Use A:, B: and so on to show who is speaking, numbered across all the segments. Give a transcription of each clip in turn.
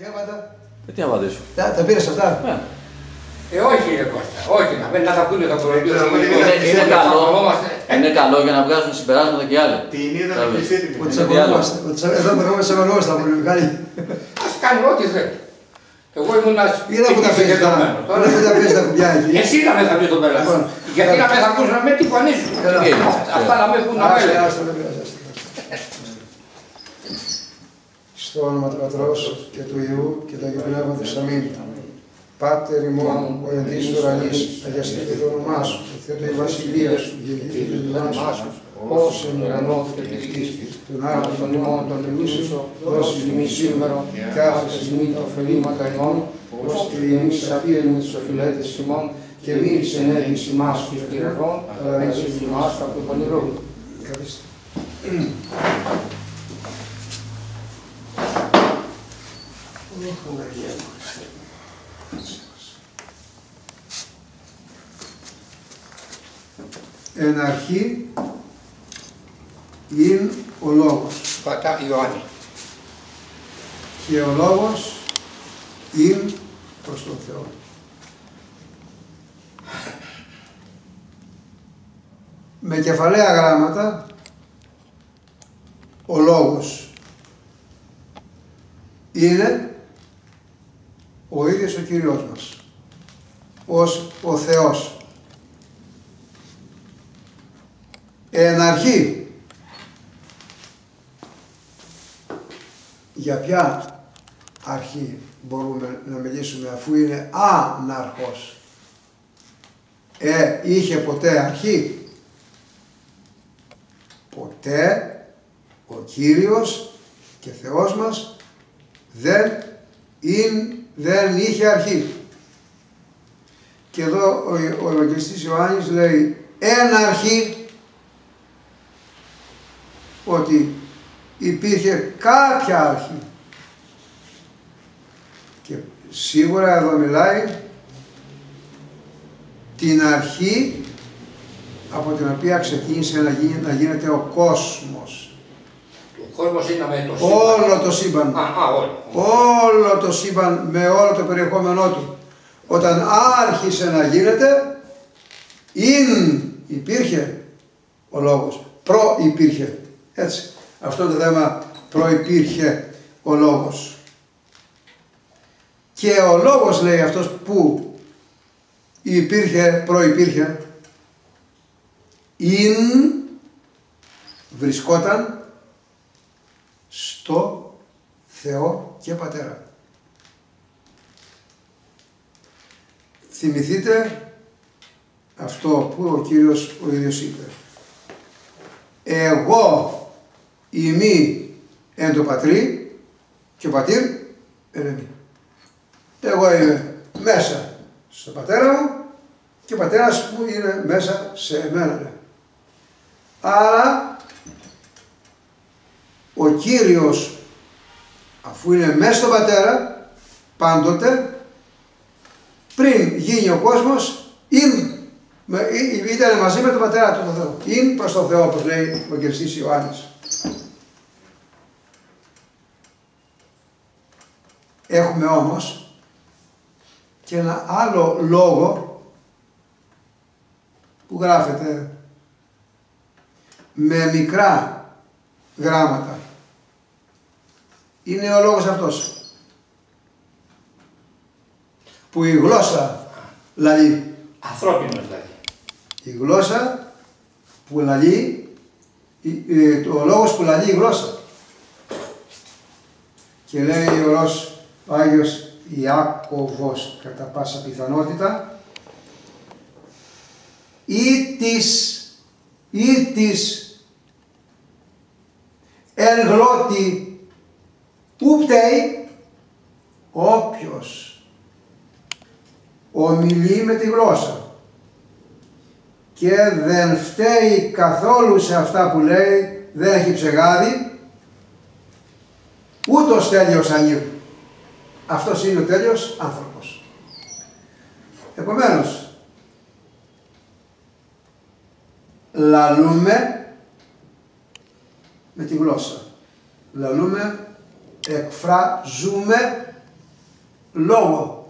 A: Γεύματα.
B: Ε, τι να απαντήσω.
A: Τα, τα πήρες αυτά.
B: Ε,
C: Ε, όχι ρε Κώστα, όχι να, να τα πούνε τα κοροϊδία.
A: Να μην
B: είναι, είναι καλό, είναι καλό για να βγάζουν συμπεράσματα και άλλοι.
D: Την είδαμε
B: Κατάλαβες.
D: και εσύ την
A: Ότι
B: Τι
A: τσακωνόμαστε. Ότι τσα- Εδώ περνάμε τσακωνόμαστε από την κάνει.
C: Ας κάνει ό,τι θέλει. Εγώ ήμουν
A: Είδα που τα παίζει τώρα. Είδα που τα παίζει τα κουμπιά εκεί.
C: Εσύ να με θα πεις τον πελάτη.
A: Λοιπόν,
C: Γιατί
A: καλά.
C: να με θα ακούς να με τι πανίζουν.
A: Καλά.
B: Τι έγινε.
C: Αυτά να με έχουν να
A: Άσε,
C: με
A: Στο όνομα του Πατρός και του Υιού και του Αγίου Πνεύματος. Αμήν. Πάτερ ημών, ο εν της ουρανής, αγιαστείτε το όνομά σου, θέτω η βασιλείας σου, γεννηθείτε το όνομά σου,
C: Ως εν ουρανό και της γης,
A: τον
C: άρα
A: άνθρωπο
C: των ημών των ελούσιο, δώσει ημί σήμερα, κάθε στιγμή τα ωφελήματα ημών, ως και εμείς αφήνουμε τους οφειλέτες ημών, και εμείς ενέργεις ημάς τους πειραγών, αλλά δεν σε ημάς από το πονηρό.
A: Καθίστε. Εν αρχή είναι ο λόγος
C: Πατά Ιωάννη.
A: και ο λόγος είναι προς τον Θεό. Με κεφαλαία γράμματα ο λόγος είναι ο ίδιος ο Κύριος μας ως ο Θεός. Εν αρχή για ποια αρχή μπορούμε να μιλήσουμε αφού είναι αναρχός. Ε, είχε ποτέ αρχή; Ποτέ ο Κύριος και Θεός μας δεν, είναι, δεν είχε αρχή. Και εδώ ο, ο Ευαγγελιστής Ιωάννης λέει εν αρχή ότι υπήρχε κάποια αρχή. Και σίγουρα εδώ μιλάει την αρχή από την οποία ξεκίνησε να, γίνει, να γίνεται ο κόσμος.
C: Ο κόσμος είναι με το σύμπαν.
A: Όλο το σύμπαν.
C: Α, α, όλο.
A: Όλο το σύμπαν με όλο το περιεχόμενό του. Όταν άρχισε να γίνεται, ειν υπήρχε ο λόγος. Προϋπήρχε. Έτσι. Αυτό το θέμα προϋπήρχε ο λόγος. Και ο λόγος λέει αυτός που υπήρχε, προϋπήρχε, ειν βρισκόταν στο Θεό και Πατέρα. Θυμηθείτε αυτό που ο Κύριος ο ίδιος είπε. Εγώ ημί εν το πατρί και ο πατήρ εν εμεί. Εγώ είμαι μέσα στο πατέρα μου και ο πατέρας μου είναι μέσα σε εμένα. λέει. Άρα ο Κύριος αφού είναι μέσα στον πατέρα πάντοτε πριν γίνει ο κόσμος είναι, με- ή- ήταν μαζί με τον πατέρα του τον Θεό. Είναι προς τον Θεό όπως λέει ο Γερσής Ιωάννης. Έχουμε όμως και ένα άλλο λόγο που γράφεται με μικρά γράμματα. Είναι ο λόγος αυτός. Που η γλώσσα λαλεί.
C: Ανθρώπινος δηλαδή.
A: Η γλώσσα που λαλεί, η- ε, ο λόγος που λαλεί η γλώσσα. Και λέει ο Ορός, ο Άγιος Ιάκωβος κατά πάσα πιθανότητα, ή της, ή της εν γλώτη που πταίει όποιος ομιλεί με τη γλώσσα και δεν φταίει καθόλου σε αυτά που λέει, δεν έχει ψεγάδι, ούτως τέλειος Αγίου. Αυτός είναι ο τέλειος άνθρωπος. Επομένως, λαλούμε με τη γλώσσα. Λαλούμε, εκφράζουμε λόγο.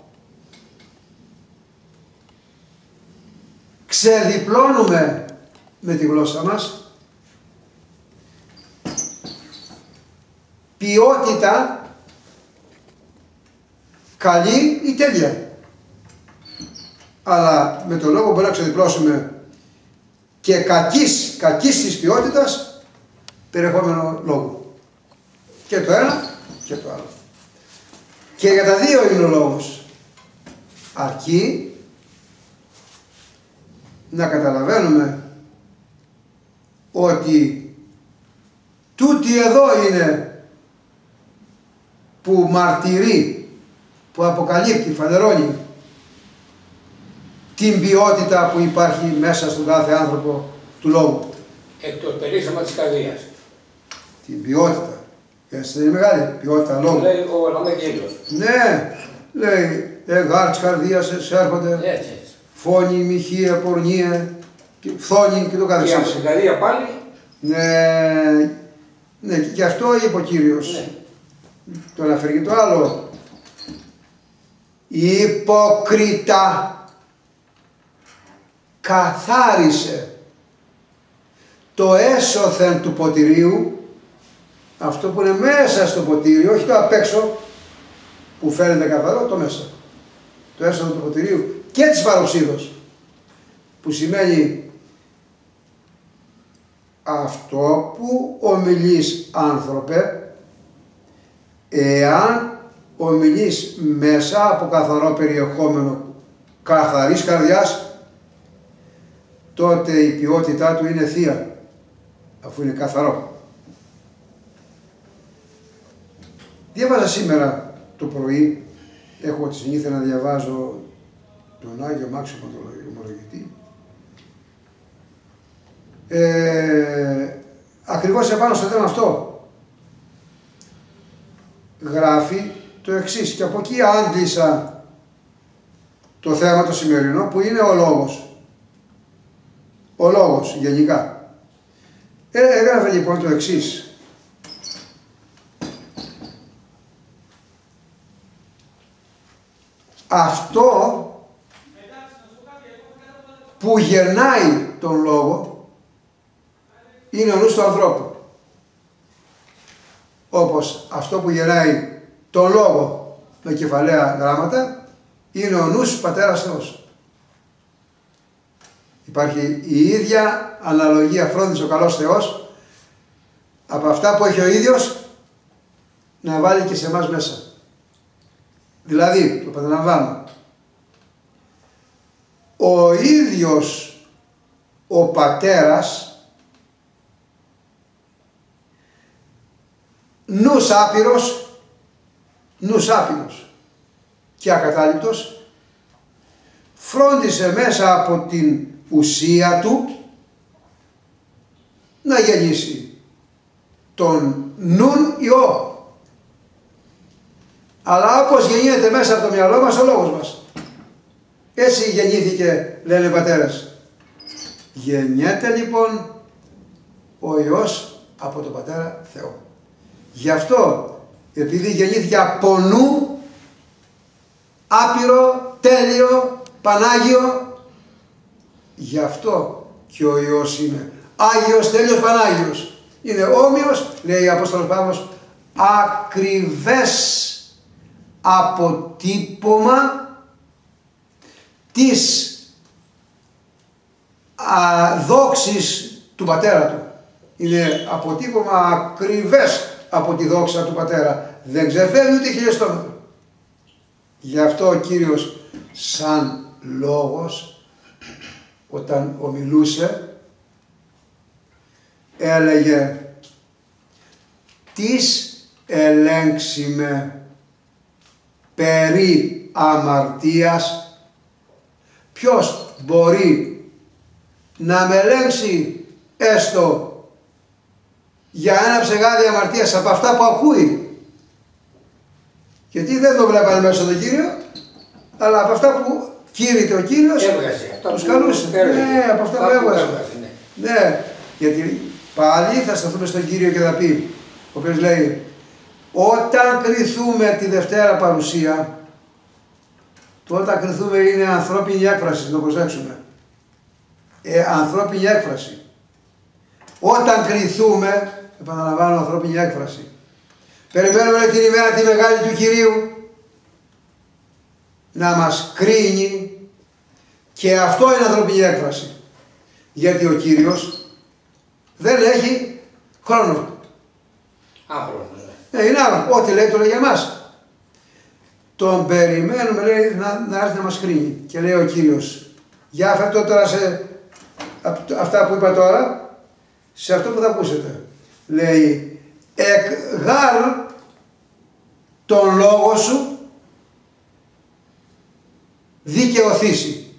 A: Ξεδιπλώνουμε με τη γλώσσα μας ποιότητα καλή ή τέλεια. Αλλά με τον λόγο μπορεί να ξεδιπλώσουμε και κακής, κακής της ποιότητας περιεχόμενο λόγου. Και το ένα και το άλλο. Και για τα δύο είναι ο λόγος. Αρκεί να καταλαβαίνουμε ότι τούτη εδώ είναι που μαρτυρεί, που αποκαλύπτει, φανερώνει την ποιότητα που υπάρχει μέσα στον κάθε άνθρωπο του λόγου.
C: Εκ το περίσσεμα της καρδίας.
A: Την ποιότητα. Έτσι δεν είναι μεγάλη ποιότητα λόγου.
C: Λέει ο Ραμαγγέλιος.
A: Ναι, λέει, εγάρ της καρδίας έρχονται,
C: Έτσι, έτσι.
A: φόνη, μοιχεία, πορνεία, και φθόνη και το
C: Και από
A: καθεξής.
C: την καρδία πάλι,
A: Ναι, ναι, και γι' αυτό είπε ο Κύριος.
C: ναι.
A: Το αναφέρει και το άλλο. Υποκρίτα καθάρισε το έσωθεν του ποτηρίου, αυτό που είναι μέσα στο ποτήρι, όχι το απ' έξω που φαίνεται καθαρό, το μέσα. Το έσωθεν του ποτηρίου και της παροξίδος, που σημαίνει αυτό που ομιλείς άνθρωπε εάν ομιλείς μέσα από καθαρό περιεχόμενο καθαρής καρδιάς τότε η ποιότητά του είναι θεία αφού είναι καθαρό. Διάβαζα σήμερα το πρωί, έχω τη συνήθεια να διαβάζω τον Άγιο Μάξιμο τον Ομολογητή ε, ακριβώς επάνω στο θέμα αυτό γράφει το εξής και από εκεί άντλησα το θέμα το σημερινό που είναι ο λόγος. Ο λόγος γενικά. Ε, έγραφε λοιπόν το εξής. Αυτό που γεννάει τον λόγο είναι ο νους του ανθρώπου. Όπως αυτό που γεννάει τον λόγο με κεφαλαία γράμματα είναι ο νους πατέρας Θεός. Υπάρχει η ίδια αναλογία φρόντισε ο καλός Θεός από αυτά που έχει ο ίδιος να βάλει και σε εμάς μέσα. Δηλαδή, το παραλαμβάνω, ο ίδιος ο πατέρας νους άπειρος, νους άπειρος και ακατάληπτος, φρόντισε μέσα από την ουσία του να γεννήσει τον νουν Υιό. Αλλά όπως γεννιέται μέσα από το μυαλό μας ο λόγος μας. Έτσι γεννήθηκε λένε οι πατέρες. Γεννιέται λοιπόν ο Υιός από τον Πατέρα Θεό. Γι' αυτό, επειδή γεννήθηκε από νου, άπειρο, τέλειο, Πανάγιο, γι' αυτό και ο Υιός είναι Άγιος, τέλειος, Πανάγιος. Είναι όμοιος, λέει ο Απόστολος Παύλος, ακριβές αποτύπωμα της α, δόξης του πατέρα του. Είναι αποτύπωμα ακριβές από τη δόξα του πατέρα. Δεν ξεφεύγει ούτε χιλιοστόμετρο. Γι' αυτό ο Κύριος σαν λόγος όταν ομιλούσε έλεγε «Τις ελέγξιμε περί αμαρτίας» Ποιος μπορεί να με ελέγξει έστω για ένα ψεγάδι αμαρτίας από αυτά που ακούει; Γιατί δεν το βλέπανε μέσα στον Κύριο, αλλά από αυτά που κήρυτε ο Κύριος,
C: Έβγαζε. Αυτά
A: τους
C: που
A: καλούσε.
C: έβγαζε.
A: Ναι, από αυτά που
C: που
A: έβγαζε.
C: ναι.
A: Ναι, γιατί πάλι θα σταθούμε στον Κύριο και θα πει, ο οποίος λέει, όταν κριθούμε τη Δευτέρα παρουσία, Το όταν κρυθούμε είναι ανθρώπινη έκφραση, να το προσέξουμε. Ε, ανθρώπινη έκφραση. Όταν κρυθούμε, επαναλαμβάνω ανθρώπινη έκφραση. Περιμένουμε την ημέρα τη μεγάλη του Κυρίου να μας κρίνει και αυτό είναι ανθρωπινή έκφραση. Γιατί ο Κύριος δεν έχει χρόνο.
C: Άχρονο.
A: Ε, είναι άλλο. Ό,τι λέει το λέει για μας. Τον περιμένουμε λέει να, να έρθει να μας κρίνει. Και λέει ο Κύριος, για αυτό τώρα σε αυτά που είπα τώρα, σε αυτό που θα ακούσετε. Λέει, εκ γάρ τον λόγο σου δικαιωθήσει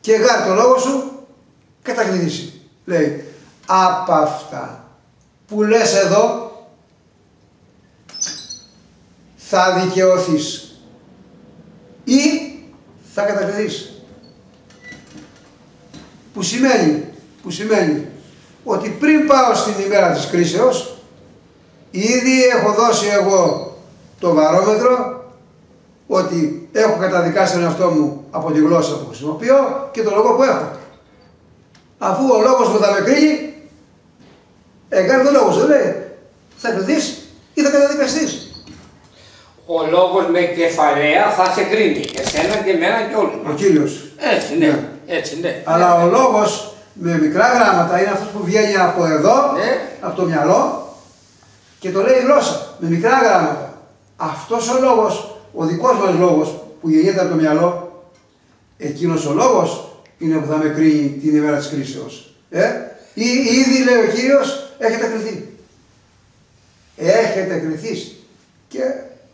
A: και γάρ τον λόγο σου κατακριτήσει. Λέει, από αυτά που λες εδώ θα δικαιωθείς ή θα κατακριθείς. Που σημαίνει, που σημαίνει ότι πριν πάω στην ημέρα της κρίσεως ήδη έχω δώσει εγώ το βαρόμετρο ότι έχω καταδικάσει τον εαυτό μου από τη γλώσσα που χρησιμοποιώ και το λόγο που έχω. Αφού ο λόγος μου θα με κρίνει, έκανε τον λόγος σου, λέει, θα κρυθείς ή θα καταδικαστείς.
C: Ο λόγος με κεφαλαία θα σε κρίνει, εσένα και εμένα και όλους.
A: Ο Κύριος.
C: Έτσι, ναι.
A: Ναι.
C: Έτσι, ναι.
A: Αλλά ο λόγος με μικρά γράμματα είναι αυτός που βγαίνει από εδώ,
C: Ναι.
A: από το μυαλό και το λέει η γλώσσα, με μικρά γράμματα. Αυτός ο λόγος, ο δικός μας λόγος που γεννιέται από το μυαλό, εκείνος ο λόγος είναι που θα με κρίνει την ημέρα της κρίσεως. Ε; Ή, ήδη λέει ο Κύριος, έχετε κριθεί. Έχετε κριθεί. Και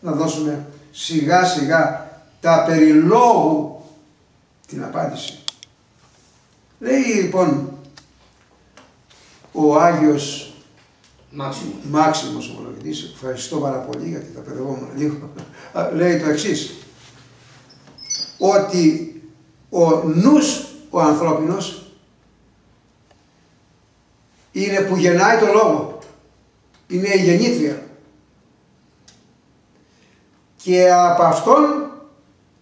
A: να δώσουμε σιγά σιγά τα περί λόγου την απάντηση. Λέει λοιπόν ο Άγιος
C: Μάξιμος.
A: Μάξιμος ομολογητής, ευχαριστώ πάρα πολύ γιατί θα παιδευόμουν λίγο, Α, λέει το εξής, ότι ο νους ο ανθρώπινος είναι που γεννάει το λόγο, είναι η γεννήτρια και από αυτόν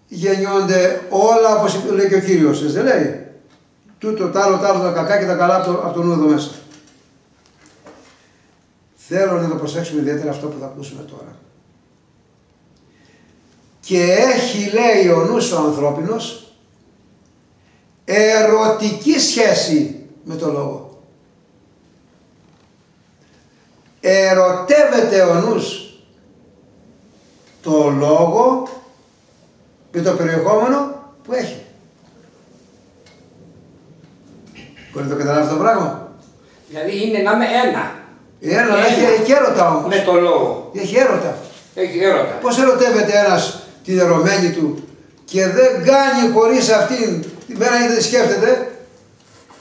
A: γεννιόνται όλα όπως λέει και ο Κύριος, σας δεν λέει, τούτο, τ' άλλο, τ' άλλο, τα κακά και τα καλά από το, από το νου εδώ μέσα. Θέλω να το προσέξουμε ιδιαίτερα αυτό που θα ακούσουμε τώρα. Και έχει, λέει ο νους ο ανθρώπινος, ερωτική σχέση με το λόγο. Ερωτεύεται ο νους το λόγο με το περιεχόμενο που έχει. Μπορείτε να το καταλάβετε το πράγμα;
C: Δηλαδή είναι να είμαι ένα.
A: Ένα,
C: Ένα.
A: έχει, έχει έρωτα όμως.
C: Με το λόγο.
A: Έχει έρωτα.
C: Έχει έρωτα.
A: Πώς ερωτεύεται ένας την ερωμένη του και δεν κάνει χωρίς αυτήν; Τη μέρα γιατί σκέφτεται;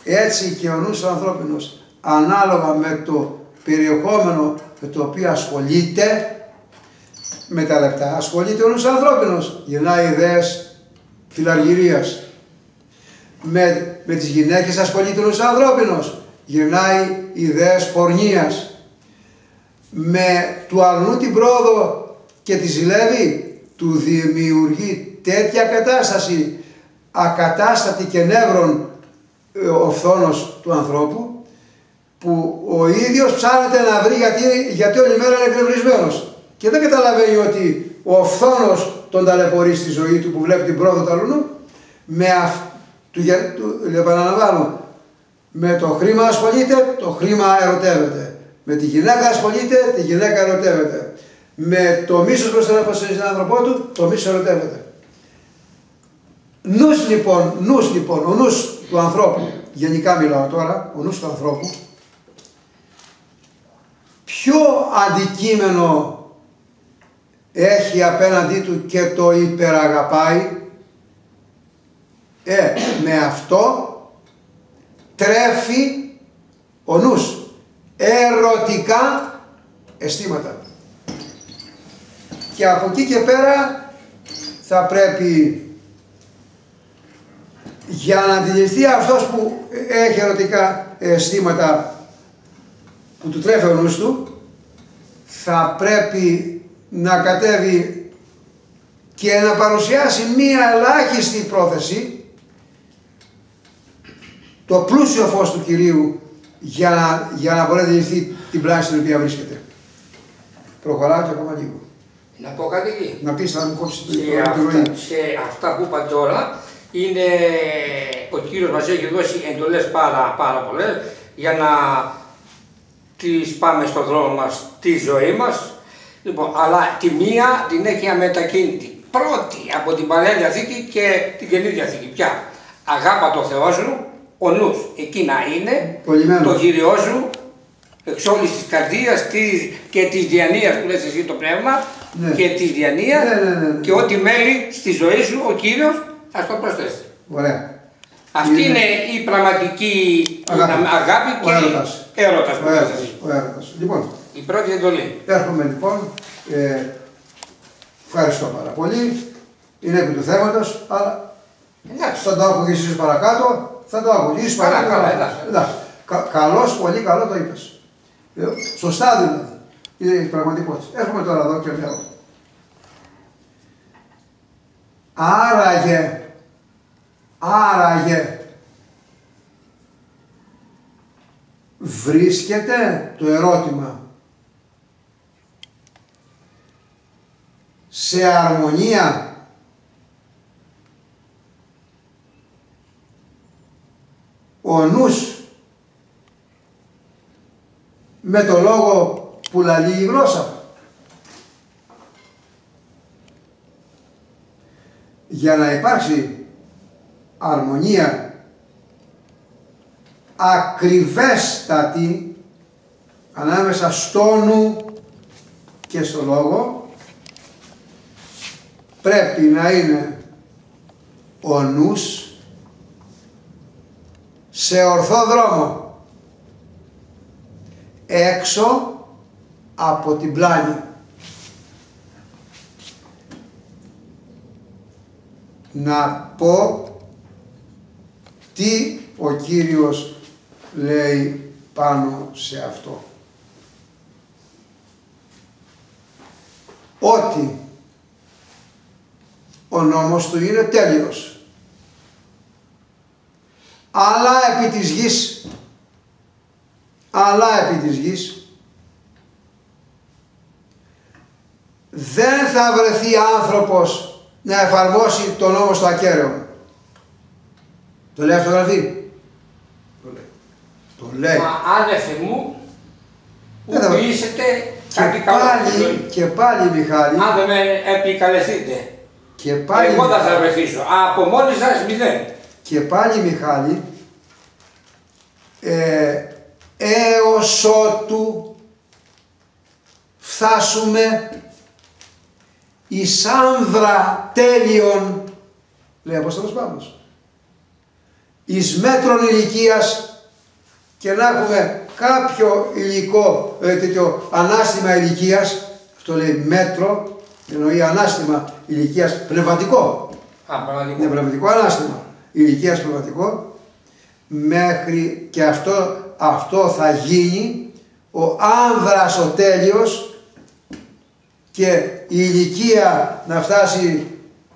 A: Έτσι και ο νους ο ανθρώπινος ανάλογα με το περιεχόμενο με το οποίο ασχολείται με τα λεπτά ασχολείται ο νους ο ανθρώπινος. Γεννάει ιδέες φιλαργυρίας. Με, με τις γυναίκες ασχολείται ο νους ο ανθρώπινος. Γεννάει ιδέες πορνείας. Με του αρνού την πρόοδο και τη ζηλεύει, του δημιουργεί τέτοια κατάσταση ακατάστατη και νεύρων ε, ο φθόνος του ανθρώπου που ο ίδιος ψάχνεται να βρει γιατί, γιατί όλη μέρα είναι εκνευρισμένος και δεν καταλαβαίνει ότι ο φθόνος τον ταλαιπωρεί στη ζωή του που βλέπει την πρόοδο του αλουνού με αυ... του, γε- του, επαναλαμβάνω, με το χρήμα ασχολείται, το χρήμα ερωτεύεται. Με τη γυναίκα ασχολείται, τη γυναίκα ερωτεύεται. Με το μίσος προς τον άνθρωπό του, το μίσος ερωτεύεται. Νους λοιπόν, νους λοιπόν, ο νους του ανθρώπου, γενικά μιλάω τώρα, ο νους του ανθρώπου, ποιο αντικείμενο έχει απέναντί του και το υπεραγαπάει, ε, με αυτό τρέφει ο νους ερωτικά αισθήματα. Και από εκεί και πέρα θα πρέπει για να αντιληφθεί αυτός που έχει ερωτικά αισθήματα που του τρέφει ο νους του θα πρέπει να κατέβει και να παρουσιάσει μία ελάχιστη πρόθεση το πλούσιο φως του Κυρίου για να, για να μπορεί να διηγηθεί την πλάση στην οποία βρίσκεται. Προχωράω και ακόμα λίγο.
C: Να πω κάτι εκεί.
A: Να πεις, να μου κόψεις
C: Και
A: την
C: αυτά,
A: ροή.
C: σε αυτά που είπα τώρα, είναι ο Κύριος μας έχει δώσει εντολές πάρα, πάρα πολλές για να τις πάμε στον δρόμο μας, τη ζωή μας. Λοιπόν, αλλά τη μία την έχει αμετακίνητη. Πρώτη από την Παλαιά Διαθήκη και την Καινή Διαθήκη. Ποια. Αγάπα το Θεό σου, ο νους εκεί να είναι,
A: Πολυμένος.
C: το Κύριό σου, εξ όλης της καρδίας της, και της διανοίας που λες εσύ το πνεύμα
A: Ναι.
C: και της διανοίας
A: Ναι, ναι, ναι, ναι.
C: και ό,τι μέλη στη ζωή σου ο Κύριος θα στο προσθέσει.
A: Ωραία.
C: Αυτή
A: Είναι-
C: είναι η πραγματική
A: Αγάπη.
C: αγάπη,
A: Ο
C: και
A: έρωτας.
C: έρωτας που
A: Ο
C: λες
A: έρωτας.
C: εσύ.
A: Ο έρωτας. Λοιπόν,
C: Η πρώτη εντολή.
A: έρχομαι λοιπόν. Ε, ευχαριστώ πάρα πολύ. Είναι επί του θέματος, αλλά
C: Εντάξει.
A: θα το ακολουθήσεις παρακάτω. Θα το ακολουθήσεις
C: Καλά,
A: παρακάτω.
C: καλά, εντάξει.
A: εντάξει. Κα, καλώς, πολύ καλό το είπες. Ε, σωστά δηλαδή. Είναι η πραγματικότητα. Έρχομαι τώρα εδώ και λέω. Άραγε, άραγε, βρίσκεται το ερώτημα σε αρμονία ο νους με το λόγο που λαλεί η γλώσσα. Για να υπάρξει αρμονία ακριβέστατη ανάμεσα στο νου και στο λόγο πρέπει να είναι ο νους σε ορθό δρόμο έξω από την πλάνη. Να πω τι ο Κύριος λέει πάνω σε αυτό. Ότι ο νόμος του είναι τέλειος. Αλλά επί της γης, αλλά επί της γης, δεν θα βρεθεί άνθρωπος να εφαρμόσει τον νόμο στο ακέραιο. Το λέει αυτό γραφή. Το λέει. Το λέει.
C: Μα άνευε μου που
A: Δεν θα-
C: ποιήσετε
A: Και
C: κάτι καλό στη ζωή.
A: πάλι, και πάλι Μιχάλη,
C: Αν δεν με επικαλεστείτε,
A: και πάλι,
C: εγώ θα σας βοηθήσω. Από μόνοι σας μηδέν.
A: και πάλι Μιχάλη, ε, έως ότου φτάσουμε εις άνδρα τέλειων, λέει ο Απόστολος Παύλος, εις μέτρων ηλικίας και να έχουμε κάποιο υλικό, ε, τέτοιο ανάστημα ηλικίας, αυτό λέει μέτρο, εννοεί ανάστημα ηλικίας πνευματικό,
C: Α,
A: είναι
C: πραγματικό.
A: πνευματικό ανάστημα, ηλικίας πνευματικό, μέχρι και αυτό, αυτό θα γίνει ο άνδρας ο τέλειος και η ηλικία να φτάσει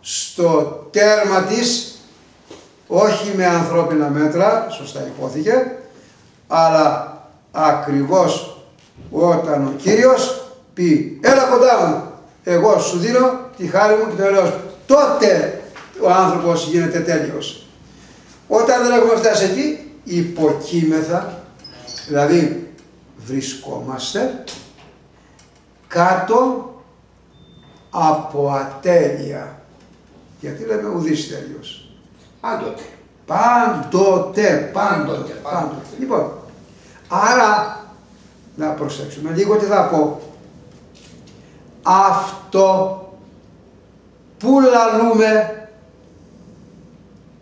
A: στο τέρμα της όχι με ανθρώπινα μέτρα, σωστά υπόθηκε, αλλά ακριβώς όταν ο Κύριος πει έλα κοντά μου, εγώ σου δίνω τη χάρη μου και το ελαιός μου. Τότε ο άνθρωπος γίνεται τέλειος. Όταν δεν έχουμε φτάσει εκεί, υποκείμεθα, δηλαδή βρισκόμαστε κάτω από ατέλεια. Γιατί λέμε ουδής τέλειος.
C: Πάντοτε.
A: Πάντοτε, πάντοτε,
C: Πάντοτε, πάντοτε.
A: πάντοτε. Λοιπόν, άρα να προσέξουμε λίγο τι θα πω. Αυτό που λαλούμε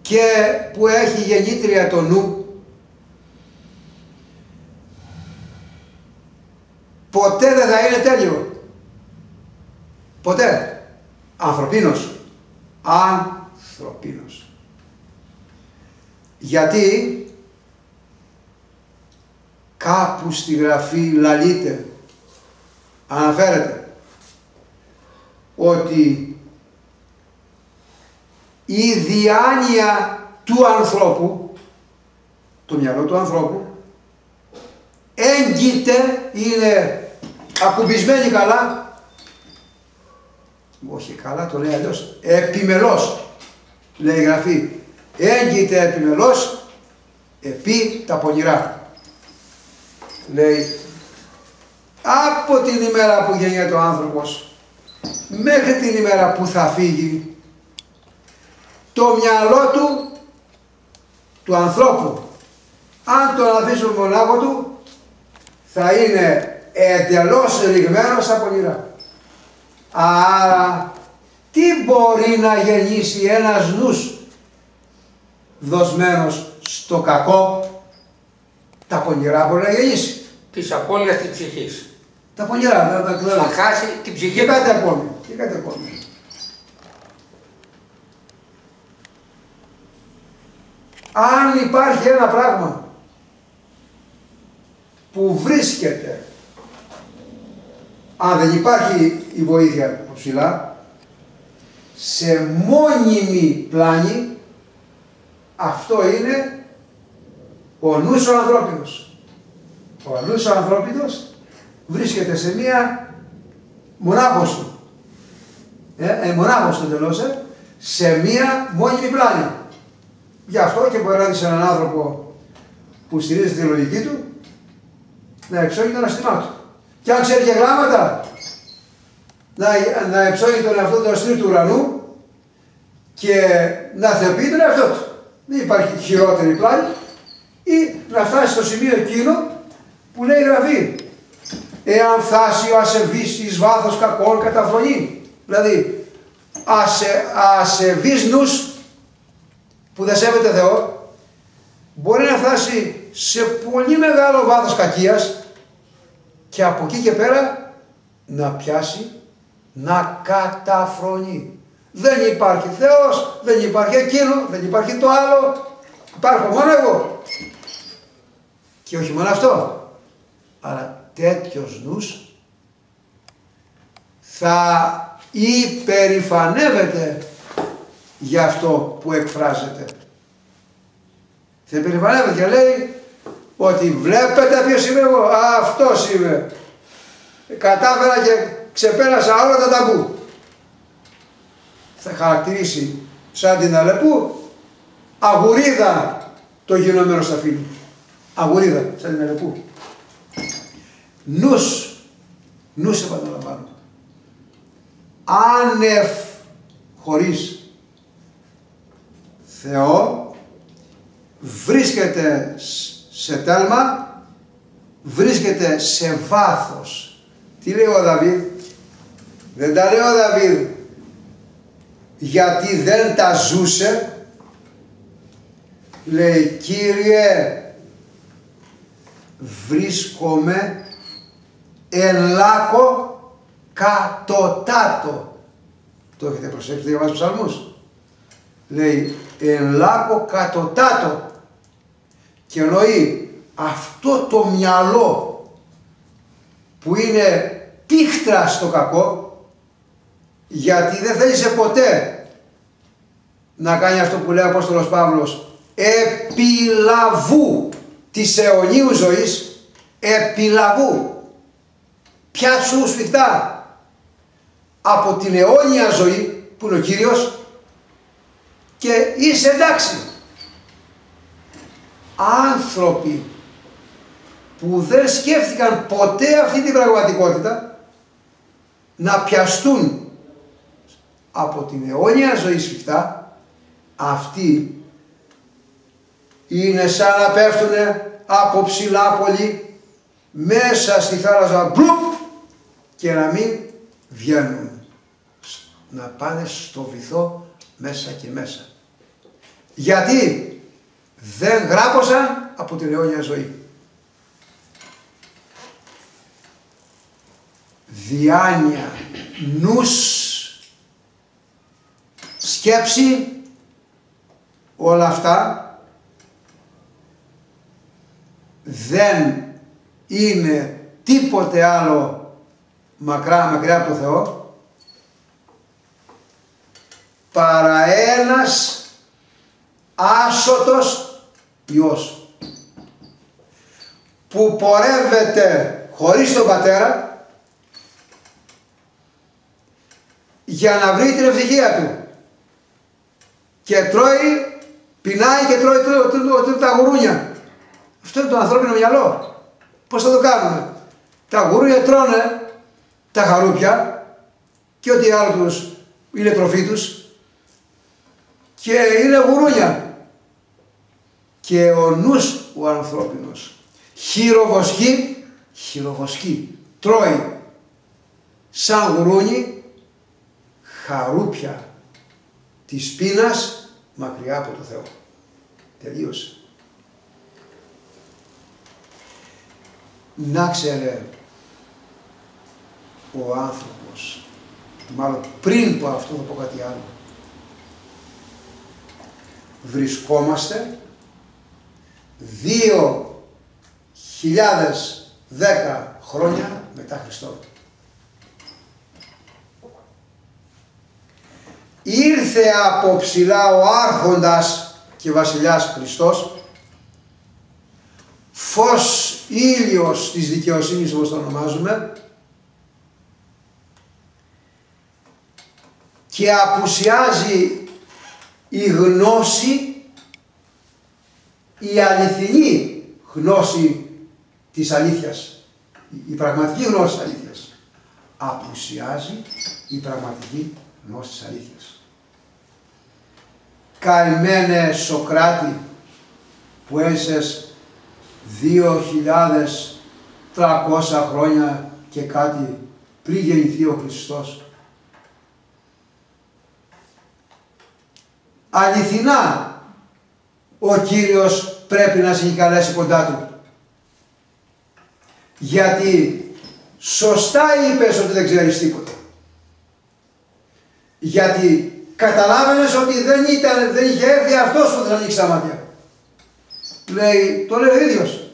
A: και που έχει γεννήτρια το νου ποτέ δεν θα είναι τέλειο. Ποτέ. Ανθρωπίνος. Ανθρωπίνος. Γιατί κάπου στη γραφή λαλείται, αναφέρεται ότι η διάνοια του ανθρώπου, το μυαλό του ανθρώπου, έγκυται, είναι ακουμπισμένη καλά, όχι καλά, το λέει αλλιώς, επιμελώς, λέει η Γραφή, έγκυται επιμελώς επί τα πονηρά. Λέει, από την ημέρα που γεννιέται ο άνθρωπος, μέχρι την ημέρα που θα φύγει, το μυαλό του, του ανθρώπου, αν τον αφήσουν μονάχο του, θα είναι εντελώς ρηγμένο στα πονηρά. Άρα, τι μπορεί να γεννήσει ένας νους δοσμένος στο κακό, τα πονηρά μπορεί να γεννήσει.
C: Της απώλειας της ψυχής.
A: Τα πονηρά, δεν τα
C: Θα χάσει την ψυχή
A: Και κάτι ακόμη, και κάτι ακόμη. Αν υπάρχει ένα πράγμα που βρίσκεται, αν δεν υπάρχει η βοήθεια από ψηλά, σε μόνιμη πλάνη, αυτό είναι ο νους ο ανθρώπινος. Ο νους ο ανθρώπινος βρίσκεται σε μία μονάχος του. Ε, ε, μονάχος του εντελώς, ε, σε μία μόνιμη πλάνη. Γι' αυτό και μπορεί να δεις έναν άνθρωπο που στηρίζεται τη λογική του να εξόγει τον αστημά του. Και αν ξέρει και γράμματα, να, να εψόγει τον εαυτό του αστρίου του ουρανού και να θεοποιεί τον εαυτό του. Δεν υπάρχει χειρότερη πλάνη ή να φτάσει στο σημείο εκείνο που λέει η γραφή. Εάν φτάσει ο ασεβής εις βάθος κακών καταφρονεί. Δηλαδή, ασε, ασεβής νους που δεν σέβεται Θεό, μπορεί να φτάσει σε πολύ μεγάλο βάθος κακίας και από εκεί και πέρα να πιάσει, να καταφρονεί. Δεν υπάρχει Θεός, δεν υπάρχει εκείνο, δεν υπάρχει το άλλο, υπάρχω μόνο εγώ. Και όχι μόνο αυτό, αλλά τέτοιος νους θα υπερηφανεύεται για αυτό που εκφράζεται. Θα υπερηφανεύεται και λέει ότι βλέπετε ποιος είμαι εγώ, Α, αυτός είμαι. Κατάφερα και ξεπέρασα όλα τα ταμπού. Θα χαρακτηρίσει σαν την Αλεπού αγουρίδα το γινόμενο στα φίλη. Αγουρίδα, σαν την Αλεπού. Νους, νους επαναλαμβάνω. Άνευ χωρίς Θεό βρίσκεται σε τέλμα, βρίσκεται σε βάθος. Τι λέει ο Δαβίδ, δεν τα λέει ο Δαβίδ γιατί δεν τα ζούσε, λέει Κύριε βρίσκομαι ελάκο κατωτάτο. Το έχετε προσέξει, διαβάσει ψαλμούς. Λέει ελάκο κατωτάτο. Και εννοεί αυτό το μυαλό που είναι πίχτρα στο κακό γιατί δεν θέλησε ποτέ να κάνει αυτό που λέει ο Απόστολος Παύλος επιλαβού της αιωνίου ζωής επιλαβού πιάσου σφιχτά από την αιώνια ζωή που είναι ο Κύριος και είσαι εντάξει. Άνθρωποι που δεν σκέφτηκαν ποτέ αυτή την πραγματικότητα να πιαστούν από την αιώνια ζωή σφιχτά αυτοί είναι σαν να πέφτουν από ψηλά πολύ μέσα στη θάλασσα μπλουπ και να μην βγαίνουν. Να πάνε στο βυθό μέσα και μέσα. Γιατί δεν γράπωσαν από την αιώνια ζωή. Διάνοια, νους, σκέψη, όλα αυτά δεν είναι τίποτε άλλο μακρά, μακριά από το Θεό παρά ένας άσωτος Υιός που πορεύεται χωρίς τον Πατέρα για να βρει την ευτυχία του και τρώει, πεινάει και τρώει, τρώει, τρώει, τρώει τα γουρούνια. Αυτό είναι το ανθρώπινο μυαλό. Πώς θα το κάνουμε; Τα γουρούνια τρώνε τα χαρούπια και ό,τι άλλο τους είναι τροφή τους και είναι γουρούνια. Και ο νους ο ανθρώπινος χειροβοσκεί, χειροβοσκεί, τρώει σαν γουρούνι χαρούπια της πείνας μακριά από το Θεό. Τελείωσε. Να ξέρε ο άνθρωπος, μάλλον πριν από αυτό να πω κάτι άλλο, βρισκόμαστε 2010 χρόνια μετά Χριστό. Ήρθε από ψηλά ο άρχοντας και βασιλιάς Χριστός, φως ήλιος της δικαιοσύνης όπως το ονομάζουμε, και απουσιάζει η γνώση, η αληθινή γνώση της αλήθειας, η πραγματική γνώση της αλήθειας. Απουσιάζει η πραγματική γνώση της αλήθειας. Καημένε Σοκράτη που έζησες 2.300 χρόνια και κάτι πριν γεννηθεί ο Χριστός αληθινά ο Κύριος πρέπει να σε έχει καλέσει κοντά Του. Γιατί σωστά είπες ότι δεν ξέρεις τίποτα. Γιατί καταλάβαινες ότι δεν, ήταν, δεν είχε έρθει αυτός που θα ανοίξει τα μάτια. Λέει, το λέει ο ίδιος.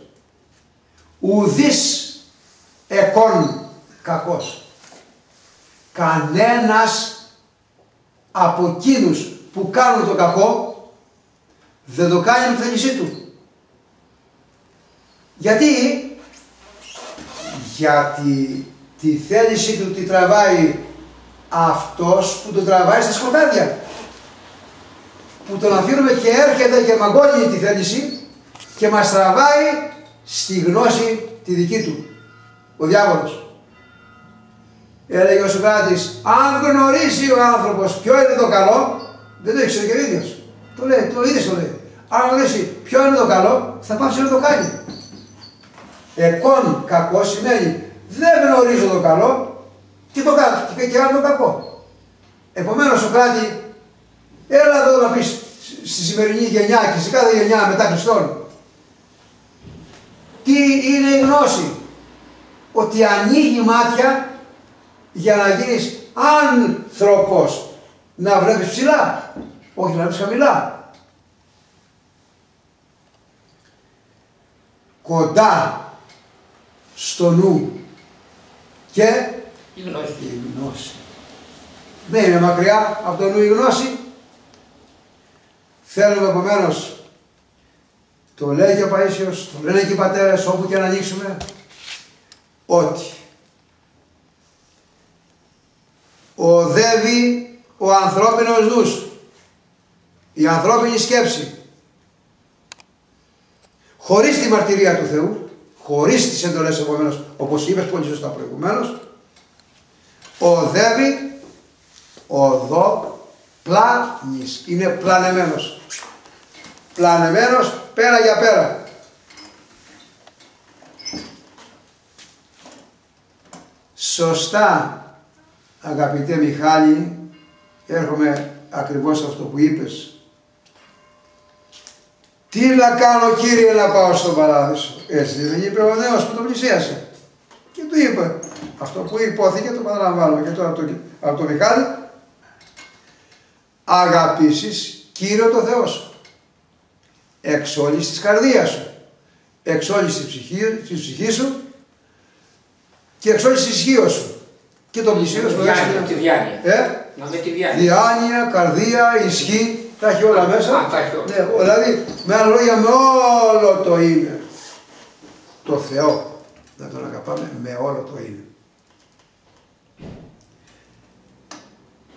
A: Ουδής εκών κακός. Κανένας από εκείνους που κάνουν το κακό δεν το κάνει με τη θέλησή του. Γιατί, γιατί τη θέλησή του τη τραβάει αυτός που τον τραβάει στα σκοτάδια. Που τον αφήνουμε και έρχεται και μαγκώνει τη θέληση και μας τραβάει στη γνώση τη δική του. Ο διάβολος. Έλεγε ο Σοκράτης, αν γνωρίσει ο άνθρωπος ποιο είναι το καλό, δεν το ήξερε και ο ίδιος. Το λέει, το ίδιο το λέει. Αν ρωτήσει ποιο είναι το καλό, θα πάψει να το κάνει. Εκόν κακό σημαίνει δεν γνωρίζω το καλό και το κάνω και, και άλλο το κακό. Επομένως, Σοκράτη, έλα εδώ να πεις στη σημερινή γενιά και σε κάθε γενιά μετά Χριστόν. Τι είναι η γνώση; Ότι ανοίγει μάτια για να γίνεις άνθρωπος να βλέπεις ψηλά, όχι να βλέπεις χαμηλά. Κοντά στο νου και
C: η γνώση.
A: Η γνώση. Δεν είναι μακριά από το νου η γνώση. Θέλουμε επομένως, το λέει και ο Παΐσιος, το λένε και οι πατέρες όπου και να ανοίξουμε, ότι οδεύει ο ανθρώπινος νους, η ανθρώπινη σκέψη, χωρίς τη μαρτυρία του Θεού, χωρίς τις εντολές επομένως, όπως είπες πολύ σωστά προηγουμένως, οδεύει οδό πλάνης, είναι πλανεμένος. Πλανεμένος πέρα για πέρα. Σωστά αγαπητέ Μιχάλη έρχομαι ακριβώς σε αυτό που είπες. Τι να κάνω Κύριε να πάω στον παράδεισο; Έτσι δεν είπε ο νέος που τον πλησίασε. Και του είπε. Αυτό που υπόθηκε το παραλαμβάνουμε και τώρα από το, από το Μιχάλη. Αγαπήσεις Κύριο το Θεό σου. Εξ όλης της καρδίας σου. Εξ όλης της ψυχής, σου και εξ όλης της ισχύω σου. Και το πλησίος
C: σου. Και διάνοια.
A: Ε;
C: Να με τη διάνοια.
A: διάνοια, καρδία, ισχύ, τα έχει όλα μέσα.
C: Α, τα έχει όλα.
A: Ναι, δηλαδή, με άλλα λόγια, με όλο το είναι. Το Θεό, να τον αγαπάμε με όλο το είναι.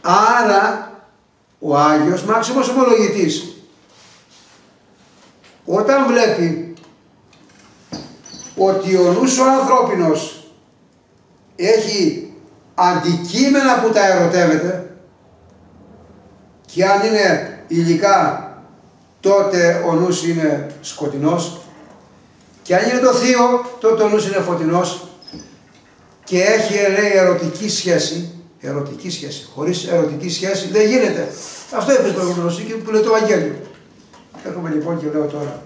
A: Άρα, ο Άγιος Μάξιμος Ομολογητής, όταν βλέπει ότι ο νους ο ανθρώπινος έχει αντικείμενα που τα ερωτεύεται και αν είναι υλικά τότε ο νους είναι σκοτεινός. Και αν είναι το θείο τότε ο νους είναι φωτεινός. Και έχει λέει ερωτική σχέση ερωτική σχέση, χωρίς ερωτική σχέση δεν γίνεται. Αυτό είπε προηγουμένως και που λέει το Ευαγγέλιο. Έρχομαι λοιπόν και λέω τώρα.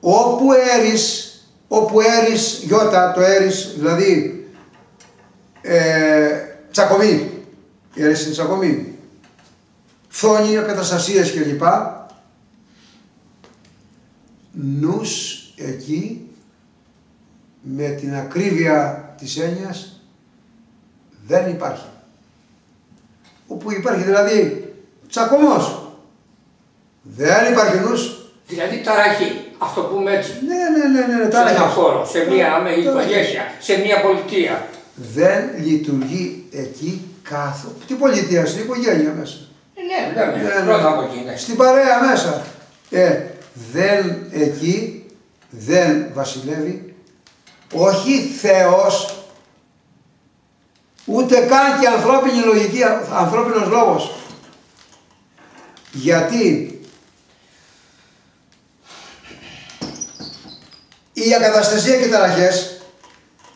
A: Όπου έρεις, όπου έρεις γιώτα, το έρεις, δηλαδή ε, τσακωμή, έρεις είναι τσακωμή, φθόνη, καταστασίες κλπ. Νους εκεί με την ακρίβεια της έννοιας δεν υπάρχει. Όπου υπάρχει δηλαδή τσακωμός. Δεν υπάρχει νους.
C: Δηλαδή ταραχή. Αυτό που πούμε έτσι.
A: Ναι, ναι, ναι, ναι, ναι
C: Σε ένα
A: ταραχές.
C: χώρο, σε μια με
A: Ταραχές.
C: οικογένεια, σε μια πολιτεία.
A: δεν λειτουργεί εκεί κάθο. Τι πολιτεία, στην οικογένεια μέσα.
C: Ε, ναι, λέμε.
A: Ναι, ναι.
C: Πρώτα από εκεί. ναι.
A: Στην παρέα μέσα. Ε, δεν εκεί δεν βασιλεύει όχι Θεός ούτε καν και ανθρώπινη λογική, ανθρώπινος λόγος. Γιατί η ακαταστασία και τα ταραχές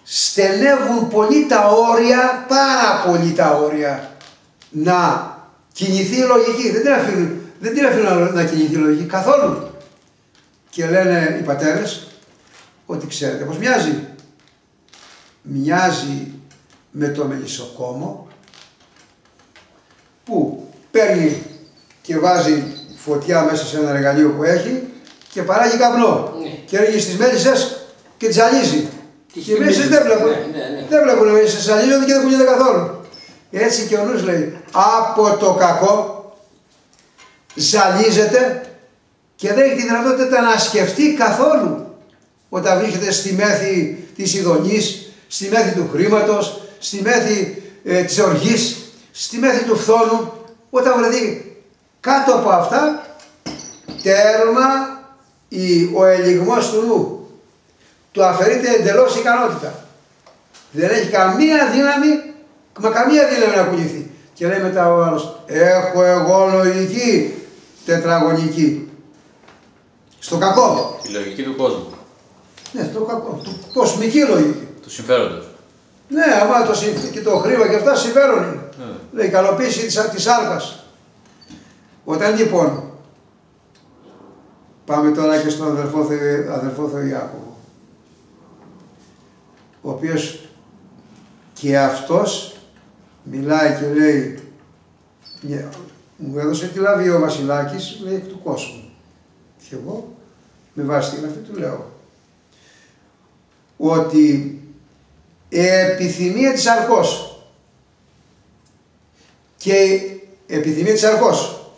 A: στενεύουν πολύ τα όρια, πάρα πολύ τα όρια να κινηθεί η λογική. Δεν την αφήνουν, δεν την αφήνουν να κινηθεί η λογική καθόλου. Και λένε οι πατέρες ότι ξέρετε πως μοιάζει. Μοιάζει με το μελισσοκόμο που παίρνει και βάζει φωτιά μέσα σε ένα εργαλείο που έχει και παράγει καπνό.
C: Ναι.
A: Και ρίχνει στις μέλισσες και τις ζαλίζει.
C: Τις
A: Και οι μέλισσες
C: θυμίζει.
A: δεν βλέπουν.
C: Ναι, ναι, ναι.
A: Δεν βλέπουν οι μέλισσες, ζαλίζονται και δεν κουνιούνται καθόλου. Έτσι και ο νους λέει, από το κακό ζαλίζεται και δεν έχει τη δυνατότητα να σκεφτεί καθόλου όταν βρίσκεται στη μέθη της ειδονής, στη μέθη του χρήματος, στη μέθη ε, της οργής, στη μέθη του φθόνου, όταν βρεθεί κάτω από αυτά, τέρμα η, ο ελιγμός του νου. Του αφαιρείται εντελώς η ικανότητα. Δεν έχει καμία δύναμη, μα καμία δύναμη να κουνηθεί. Και λέει μετά ο άλλος, έχω εγώ λογική τετραγωνική. Στο κακό.
B: Η λογική του κόσμου,
A: Ναι, στο κακό. Του κοσμική λογική.
B: του συμφέροντος.
A: Ναι, άμα το συμφ- και το χρήμα και αυτά συμφέρον είναι.
B: Ναι.
A: Λέει ικανοποίηση της, της άρκας. Όταν λοιπόν πάμε τώρα και στον αδερφό, Θεο, αδερφό Θεό Ιάκωβο ο οποίος και αυτός μιλάει και λέει «Ναι, μου έδωσε τη λαβή ο Βασιλάκης λέει εκ του κόσμου. Και εγώ με βάση την αυτή του λέω ότι η επιθυμία της αρκός και η επιθυμία της αρκός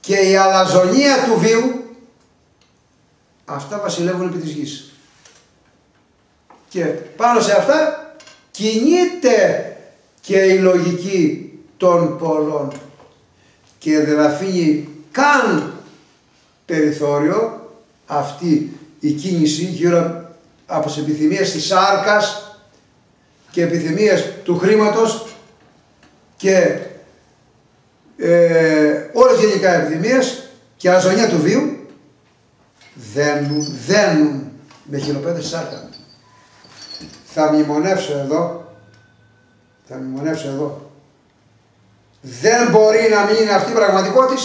A: και η αλαζονία του βίου αυτά βασιλεύουν επί της γης. Και πάνω σε αυτά κινείται και η λογική των πολλών και δεν αφήνει καν περιθώριο αυτή η κίνηση γύρω από τις επιθυμίες της σάρκας και επιθυμίες του χρήματος και ε, όλες γενικά επιθυμίες και αζωνία του βίου δένουν, δένουν με χειροπέδες στη σάρκα. Θα μνημονεύσω εδώ, θα μνημονεύσω εδώ. Δεν μπορεί να μην είναι αυτή η πραγματικότητα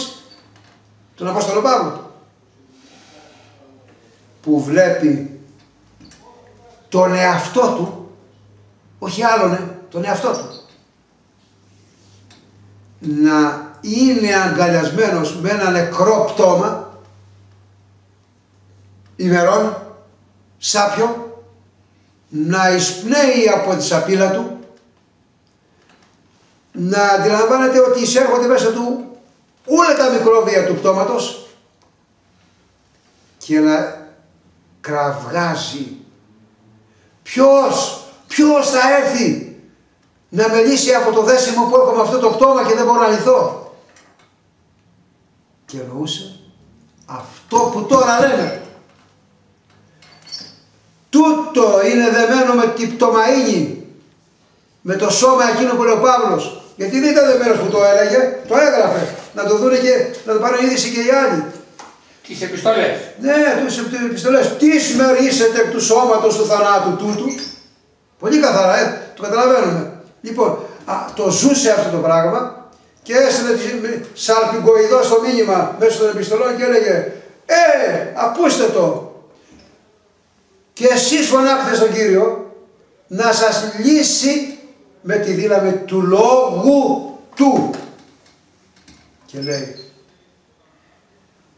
A: τον Απόστολο Παύλο που βλέπει τον εαυτό του, όχι άλλον, ε, τον εαυτό του, να είναι αγκαλιασμένος με ένα νεκρό πτώμα ημερών, σάπιο να εισπνέει από τη σαπίλα του, να αντιλαμβάνεται ότι εισέρχονται μέσα του όλα τα μικρόβια του πτώματος και να κραυγάζει. Ποιος, ποιος θα έρθει να με λύσει από το δέσιμο που έχω με αυτό το πτώμα και δεν μπορώ να λυθώ; Και εννοούσε αυτό που τώρα λέμε. Τούτο είναι δεμένο με την πτωμαΐνη, με το σώμα εκείνο που λέει ο Παύλος. Γιατί δεν ήταν δεμένος που το έλεγε, το έγραφε. Να το δούνε και να το πάρουν είδηση και οι άλλοι.
C: Τις επιστολές.
A: Ναι, τις επιστολές. Τι σμερίσετε εκ του σώματος του θανάτου τούτου; Πολύ καθαρά, ε, το καταλαβαίνουμε. Λοιπόν, α, το ζούσε αυτό το πράγμα και έστειλε σαλπιγκοειδό στο μήνυμα μέσω των επιστολών και έλεγε Ε, ακούστε το. Και εσείς φωνάξτε στον Κύριο να σας λύσει με τη δύναμη του λόγου του. Και λέει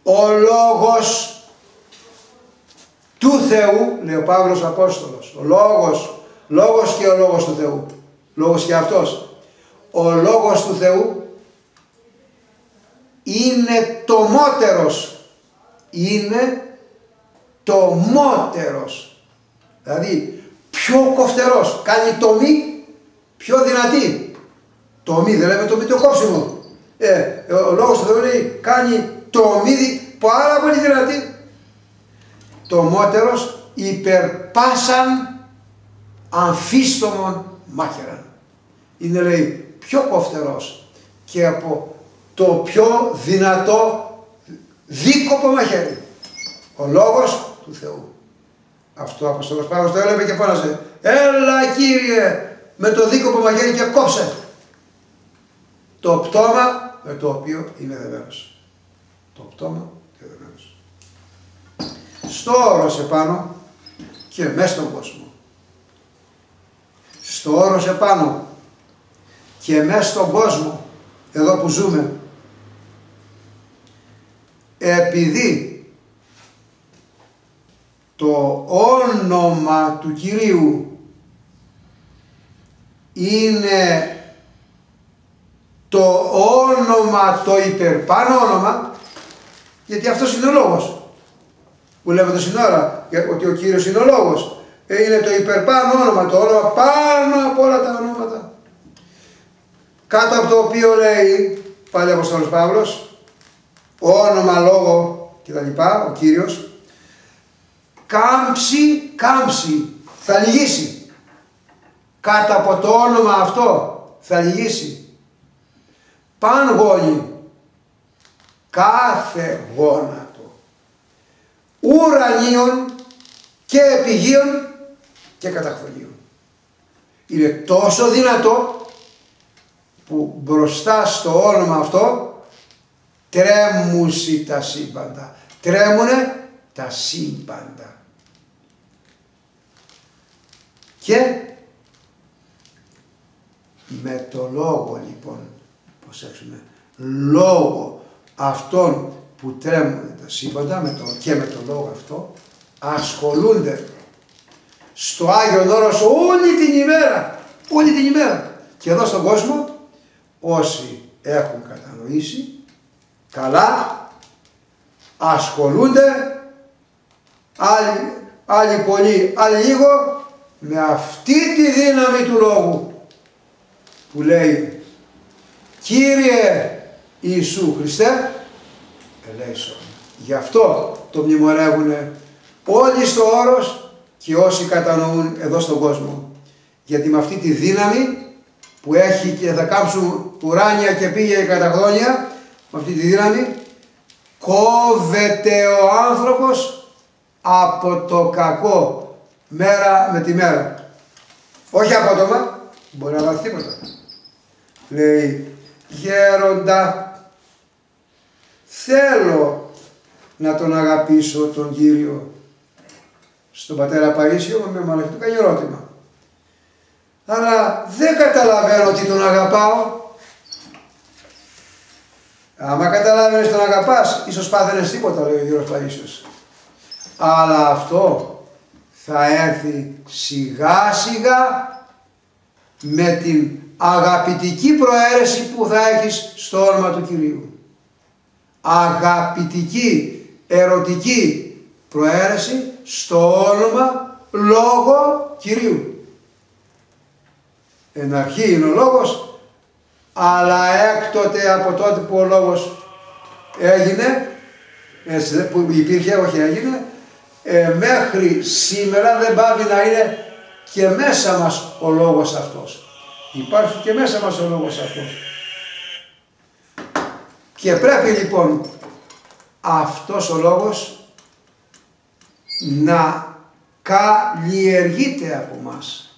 A: ο λόγος του Θεού, λέει ο Παύλος Απόστολος, ο λόγος, λόγος και ο λόγος του Θεού, λόγος και αυτός, ο λόγος του Θεού είναι το μότερος, είναι το μότερος, δηλαδή πιο κοφτερός, κάνει το μη πιο δυνατή, το μη δεν λέμε το μη το κόψιμο, ε, ο λόγος του Θεού λέει κάνει το μύδι πάρα πολύ δυνατή. Το μότερος υπερπάσαν αμφίστομον μάχεραν. Είναι λέει πιο κοφτερός και από το πιο δυνατό δίκοπο μαχαίρι. Ο λόγος του Θεού. Αυτό ο Απόστολος Παύλος το έλεγε και φώναζε «Έλα Κύριε με το δίκοπο μαχαίρι και κόψε το πτώμα με το οποίο είναι δεμένος» το πτώμα και δεδομένως. Στο όρος επάνω και μέσα στον κόσμο. Στο όρος επάνω και μέσα στον κόσμο, εδώ που ζούμε, επειδή το όνομα του Κυρίου είναι το όνομα, το υπερπάνω όνομα, γιατί αυτός είναι ο λόγος. Που λέμε το σύνορα, ότι ο κύριος είναι ο λόγος. Ε, είναι το υπερπάνω όνομα, το όνομα πάνω από όλα τα ονόματα. Κάτω από το οποίο λέει πάλι ο Αποστόλος Παύλος, όνομα, λόγο κτλ. Ο Κύριος, κάμψη, κάμψη, θα λυγίσει. Κάτω από το όνομα αυτό θα λυγίσει. Παν γόνι, κάθε γόνατο ουρανίων και επιγείων και καταχθονίων. Είναι τόσο δυνατό που μπροστά στο όνομα αυτό τρέμουσι τα σύμπαντα. Τρέμουνε τα σύμπαντα. Και με το λόγο λοιπόν, προσέξουμε, λόγο αυτών που τρέμουν τα σύμπαντα με το, και με τον λόγο αυτό ασχολούνται στο Άγιον Όρος όλη την ημέρα. Όλη την ημέρα. Και εδώ στον κόσμο όσοι έχουν κατανοήσει καλά ασχολούνται άλλοι, άλλοι πολύ, άλλοι λίγο με αυτή τη δύναμη του λόγου που λέει Κύριε Ιησού Χριστέ ελέησον. Γι' αυτό το μνημονεύουν όλοι στο όρος και όσοι κατανοούν εδώ στον κόσμο. Γιατί με αυτή τη δύναμη που έχει και θα κάψουν ουράνια και πήγε η καταγόνια, με αυτή τη δύναμη κόβεται ο άνθρωπος από το κακό μέρα με τη μέρα. Όχι απότομα, μπορεί να μάθει τίποτα. Λέει γέροντα Θέλω να τον αγαπήσω τον Κύριο. Στον πατέρα Παΐσιο με μαλακή του κάνει ερώτημα. Αλλά δεν καταλαβαίνω ότι τον αγαπάω. Άμα καταλάβαινες τον αγαπάς, ίσως πάθαινες τίποτα, λέει ο Κύριος Παΐσιος. Αλλά αυτό θα έρθει σιγά σιγά με την αγαπητική προαίρεση που θα έχεις στο όνομα του Κυρίου. Αγαπητική, ερωτική προαίρεση στο όνομα Λόγο Κυρίου. Εν αρχή είναι ο Λόγος, αλλά έκτοτε από τότε που ο Λόγος έγινε, έτσι, που υπήρχε, όχι έγινε, ε, μέχρι σήμερα δεν πάβει να είναι και μέσα μας ο λόγος αυτός. Υπάρχει και μέσα μας ο λόγος αυτός. Και πρέπει λοιπόν αυτός ο λόγος να καλλιεργείται από μας.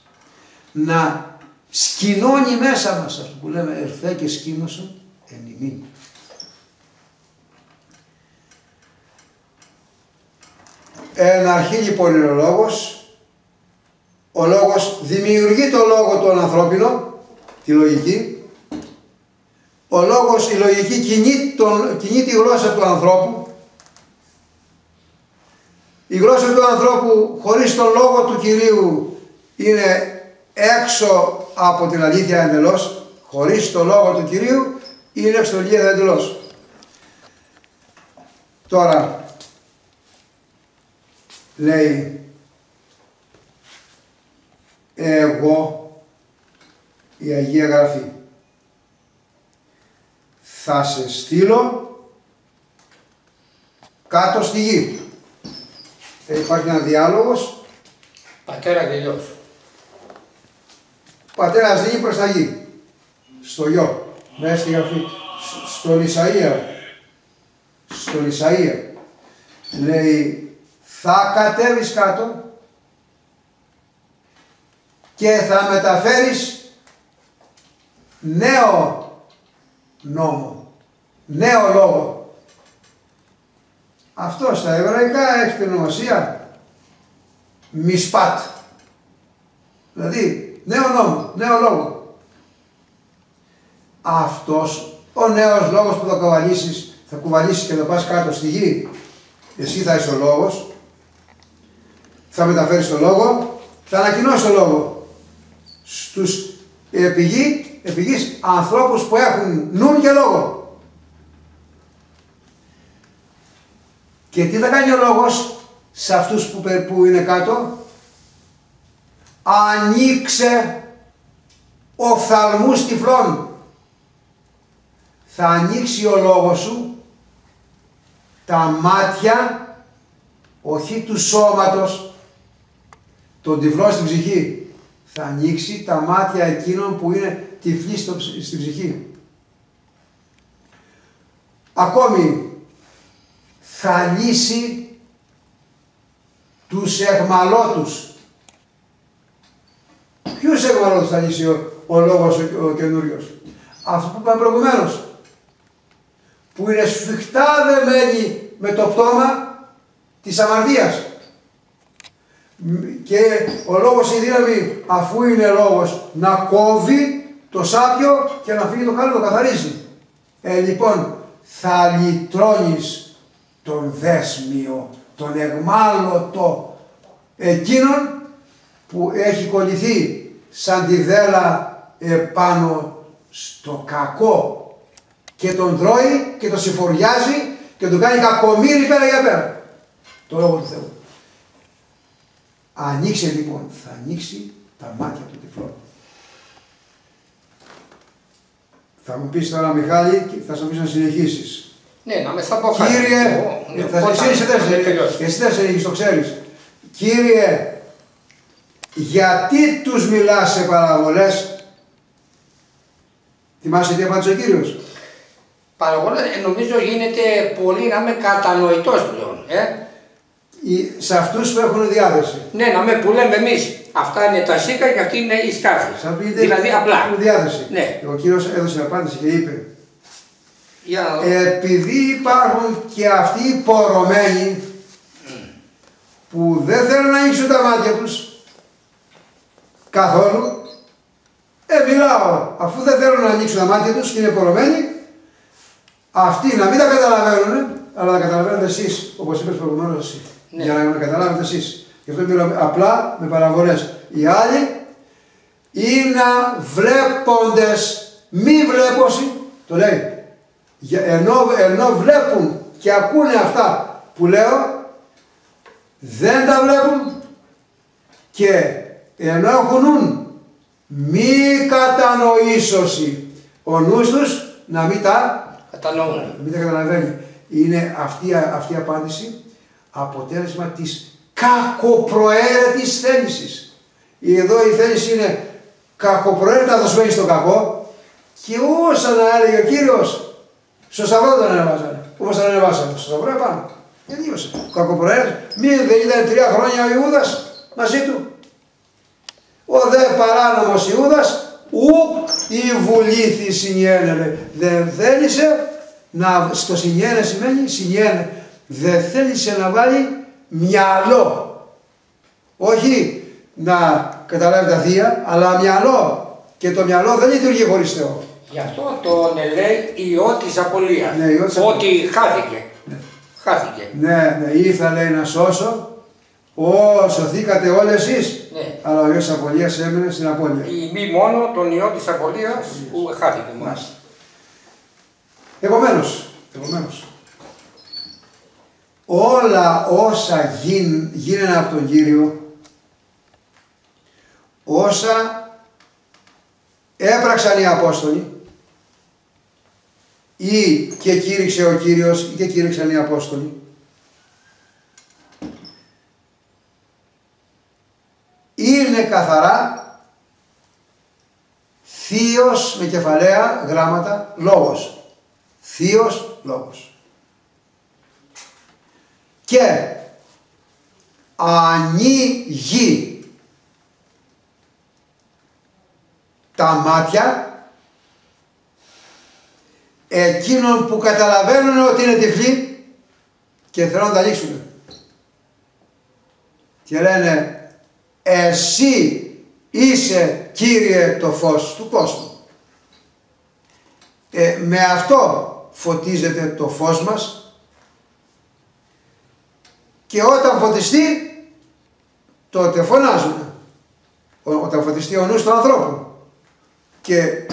A: Να σκηνώνει μέσα μας αυτό που λέμε ερθέ και σκήνωσον εν ημίν. Εν αρχή λοιπόν είναι ο λόγος, ο λόγος δημιουργεί το λόγο τον ανθρώπινο, τη λογική. Ο λόγος, η λογική κινεί, τον, κινεί τη γλώσσα του ανθρώπου. Η γλώσσα του ανθρώπου χωρίς τον λόγο του Κυρίου είναι έξω από την αλήθεια εντελώς. Χωρίς τον λόγο του Κυρίου είναι έξω από την αλήθεια εντελώς. Τώρα, λέει εγώ η Αγία Γραφή θα σε στείλω κάτω στη γη. Ε, υπάρχει ένας διάλογος.
C: Πατέρα και γιος.
A: Πατέρας δίνει προς τα γη. Στο γιο. Μέσα στη γραφή. Στον Ισαΐα. Στον Ισαΐα. Λέει θα κατέβεις κάτω και θα μεταφέρεις νέο νόμο, νέο λόγο. Αυτό στα εβραϊκά έχει την ονομασία μισπάτ. Δηλαδή νέο νόμο, νέο λόγο. Αυτός ο νέος λόγος που θα κουβαλήσεις, θα κουβαλήσεις και θα πας κάτω στη γη, εσύ θα είσαι ο λόγος, θα μεταφέρεις το λόγο, θα ανακοινώσεις το λόγο στους επιγεί, επιγείς ανθρώπους που έχουν νου και λόγο. Και τι θα κάνει ο λόγος σε αυτούς που, που είναι κάτω; Ανοίξε οφθαλμούς τυφλών. Θα ανοίξει ο λόγος σου τα μάτια όχι του σώματος, τον τυφλό στην ψυχή, θα ανοίξει τα μάτια εκείνων που είναι τυφλοί στο, στην ψυχή. Ακόμη θα λύσει τους εχμαλώτους. Ποιους εχμαλώτους θα λύσει ο, ο λόγος ο, ο καινούριος; Αυτό που είπαμε προηγουμένως. Που είναι σφιχτά δεμένοι με το πτώμα της αμαρτίας και ο λόγος η δύναμη αφού είναι λόγος να κόβει το σάπιο και να φύγει το καλό το καθαρίζει. Ε, λοιπόν, θα λυτρώνεις τον δέσμιο, τον εγμάλωτο εκείνον που έχει κολληθεί σαν τη δέλα επάνω στο κακό και τον τρώει και τον συφοριάζει και τον κάνει κακομύρι πέρα για πέρα. Το λόγο του Θεού. Ανοίξε λοιπόν, θα ανοίξει τα μάτια του τυφλού. Θα μου πεις τώρα Μιχάλη και θα σου πεις να συνεχίσεις.
C: Ναι, να με θα πω
A: Κύριε, ναι, θα εσύ είσαι εσύ δεν σε το ξέρεις. Κύριε, γιατί τους μιλάς σε παραβολές; Θυμάσαι τι απάντησε ο Κύριος;
C: Παραβολές ε, νομίζω γίνεται πολύ να είμαι κατανοητός πλέον. Ε;
A: Σε αυτούς που έχουν διάθεση.
C: Ναι, να με που λέμε εμείς. Αυτά είναι τα σίκα και αυτή είναι η σκάφη. Δηλαδή απλά.
A: Έχουν διάθεση. Ναι. Ο κύριος έδωσε απάντηση και είπε.
C: Για
A: Επειδή υπάρχουν και αυτοί οι πορωμένοι που δεν θέλουν να ανοίξουν τα μάτια τους καθόλου, ε, μιλάω, αφού δεν θέλουν να ανοίξουν τα μάτια τους και είναι πορωμένοι, αυτοί να μην τα καταλαβαίνουν, αλλά να καταλαβαίνετε εσείς, όπως είπες προηγουμένως εσύ. Ναι. Για να καταλάβετε εσείς. Γι' αυτό μιλάμε απλά με παραβολές. Οι άλλοι είναι βλέποντες, μη βλέπωση, το λέει. Ενώ, ενώ βλέπουν και ακούνε αυτά που λέω, δεν τα βλέπουν και ενώ έχουν μη κατανοήσωση ο νους τους να μην τα
C: Κατανοούν.
A: μην τα καταλαβαίνει. Είναι αυτή, αυτή η απάντηση αποτέλεσμα της κακοπροαίρετης θέλησης. Εδώ η θέληση είναι κακοπροαίρετα θα σου έχει στο κακό και όσα να έλεγε ο Κύριος στο Σταυρό τον ανεβάζανε. Όπως τον ανεβάσανε στο Σταυρό επάνω. Τελείωσε. Κακοπροαίρετης. Μην δεν ήταν τρία χρόνια ο Ιούδας μαζί του. Ο δε παράνομος Ιούδας ουκ η βουλήθη συνιένε. Δεν θέλησε να, στο συνιένε σημαίνει συνιένε. Δεν θέλησε να βάλει μυαλό. Όχι να καταλάβει τα θεία, αλλά μυαλό. Και το μυαλό δεν λειτουργεί χωρίς Θεό.
C: Γι' αυτό τον λέει ιό της απολίας.
A: Ναι, ιό της
C: Ότι χάθηκε. Χάθηκε.
A: Ναι, ναι, ήρθα λέει να σώσω. Ω, σωθήκατε όλοι εσείς.
C: Ναι.
A: Αλλά ο Υιός Απολίας έμεινε στην απώλεια.
C: Η μη μόνο τον ιό της απολίας που χάθηκε μάλιστα.
A: Επομένως, επομένως, όλα όσα γίν, γίνανε από τον Κύριο, όσα έπραξαν οι Απόστολοι, ή και κήρυξε ο Κύριος ή και κήρυξαν οι Απόστολοι, είναι καθαρά θείος με κεφαλαία γράμματα λόγος. Θείος λόγος. Και ανοίγει τα μάτια εκείνων που καταλαβαίνουν ότι είναι τυφλοί και θέλουν να τα λύσουν. Και λένε εσύ είσαι Κύριε το φως του κόσμου. Ε, με αυτό φωτίζεται το φως μας και όταν φωτιστεί τότε φωνάζουμε. Όταν φωτιστεί ο νους του ανθρώπου και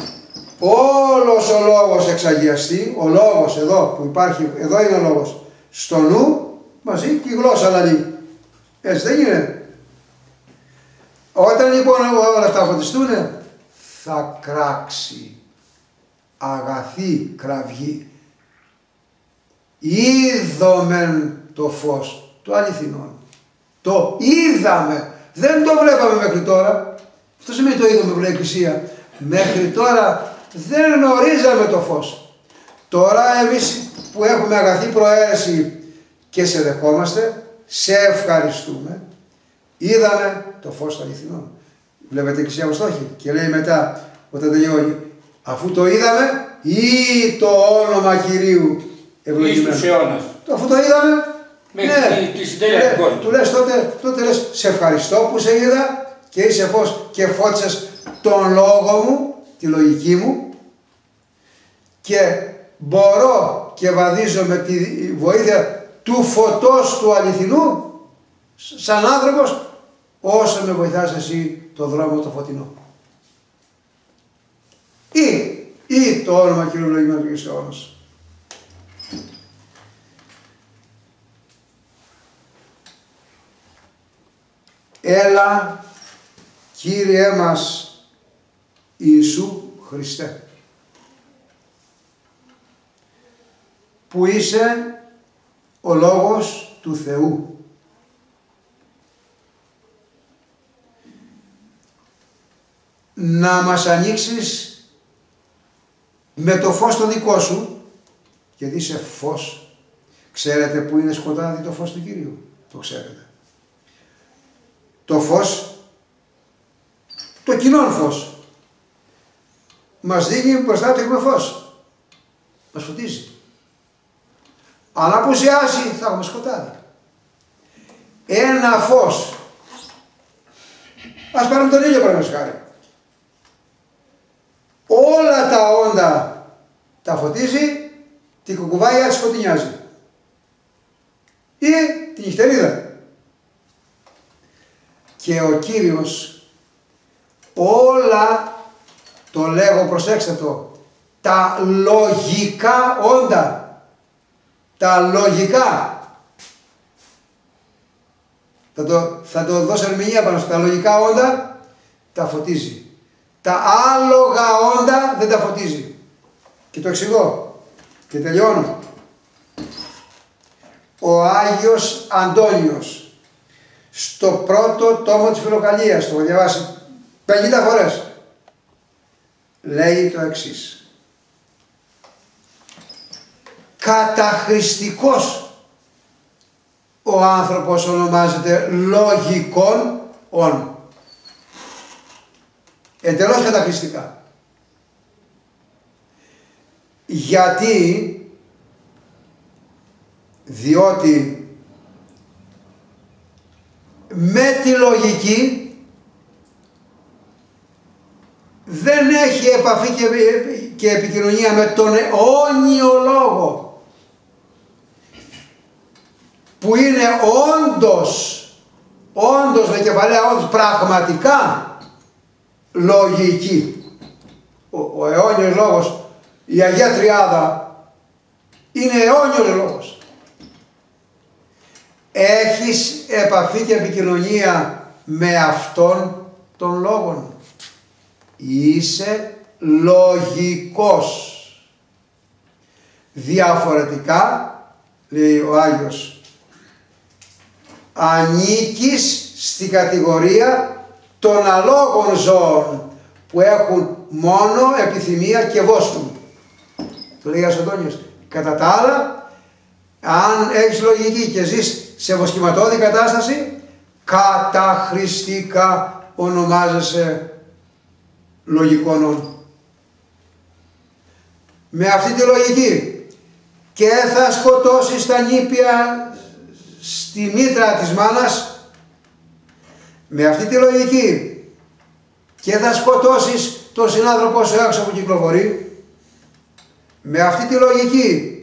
A: όλος ο λόγος εξαγιαστεί, ο λόγος εδώ που υπάρχει, εδώ είναι ο λόγος, στο νου μαζί και η γλώσσα λαλεί. Έτσι δεν είναι. Όταν λοιπόν όλα αυτά φωτιστούν θα κράξει αγαθή κραυγή. Είδομεν το φως του αληθινών. Το είδαμε. Δεν το βλέπαμε μέχρι τώρα. Αυτό σημαίνει το είδαμε που λέει Εκκλησία. Μέχρι τώρα δεν γνωρίζαμε το φως. Τώρα εμείς που έχουμε αγαθή προαίρεση και σε δεχόμαστε, σε ευχαριστούμε. Είδαμε το φως των αληθινών. Βλέπετε η Εκκλησία Αποστόχη και λέει μετά όταν τελειώνει αφού το είδαμε ή το όνομα Κυρίου ευλογημένο.
C: Εις αιώνας.
A: Το αφού το είδαμε
C: Μέχρι τη- τη συντέλεια του κόσμου.
A: του λες τότε, τότε λες σε ευχαριστώ που σε είδα και είσαι φως και φώτισες τον λόγο μου, τη λογική μου και μπορώ και βαδίζω με τη βοήθεια του φωτός του αληθινού σαν άνθρωπος όσο με βοηθάς εσύ το δρόμο το φωτεινό. Ή, ή το όνομα Κύριου Λογημένου και σε όνος. Έλα Κύριέ μας Ιησού Χριστέ που είσαι ο Λόγος του Θεού. Να μας ανοίξεις με το φως το δικό σου γιατί είσαι φως. Ξέρετε που είναι σκοτάδι το φως του Κυρίου το ξέρετε το φως. Το κοινό φως. Μας δίνει μπροστά του έχουμε φως. Μας φωτίζει. Αν απουσιάσει θα έχουμε σκοτάδι. Ένα φως. Ας πάρουμε τον ήλιο παραδείγματος χάρη. Όλα τα όντα τα φωτίζει, την κουκουβάγια της σκοτεινιάζει. Ή την νυχτερίδα. Και ο Κύριος όλα, το λέγω προσέξτε το, τα λογικά όντα, τα λογικά, θα το, θα το δώσω ερμηνεία πάνω στα λογικά όντα, τα φωτίζει. Τα άλογα όντα δεν τα φωτίζει. Και το εξηγώ και τελειώνω. Ο Άγιος Αντώνιος στο πρώτο τόμο της Φιλοκαλίας, το έχω διαβάσει 50 φορές, λέει το εξής. Καταχρηστικός ο άνθρωπος ονομάζεται λογικών όν. Εντελώς καταχρηστικά. Γιατί, διότι με τη λογική δεν έχει επαφή και, επικοινωνία με τον αιώνιο λόγο που είναι όντως, όντως με κεφαλαία όντως πραγματικά λογική. Ο, ο αιώνιος λόγος, η Αγία Τριάδα είναι αιώνιος λόγος. Έχεις επαφή και επικοινωνία με αυτόν τον λόγο. Είσαι λογικός. Διαφορετικά, λέει ο Άγιος ανήκεις στην κατηγορία των αλόγων ζώων που έχουν μόνο επιθυμία και βόσκουν. Το λέει Αντώνιος. Κατά τα άλλα, αν έχεις λογική και ζεις σε βοσκηματώδη κατάσταση, καταχρηστικά ονομάζεσαι λογικό νόμο. Με αυτή τη λογική και θα σκοτώσεις τα νήπια στη μήτρα της μάνας με αυτή τη λογική και θα σκοτώσεις τον συνάνθρωπό σου έξω που κυκλοφορεί με αυτή τη λογική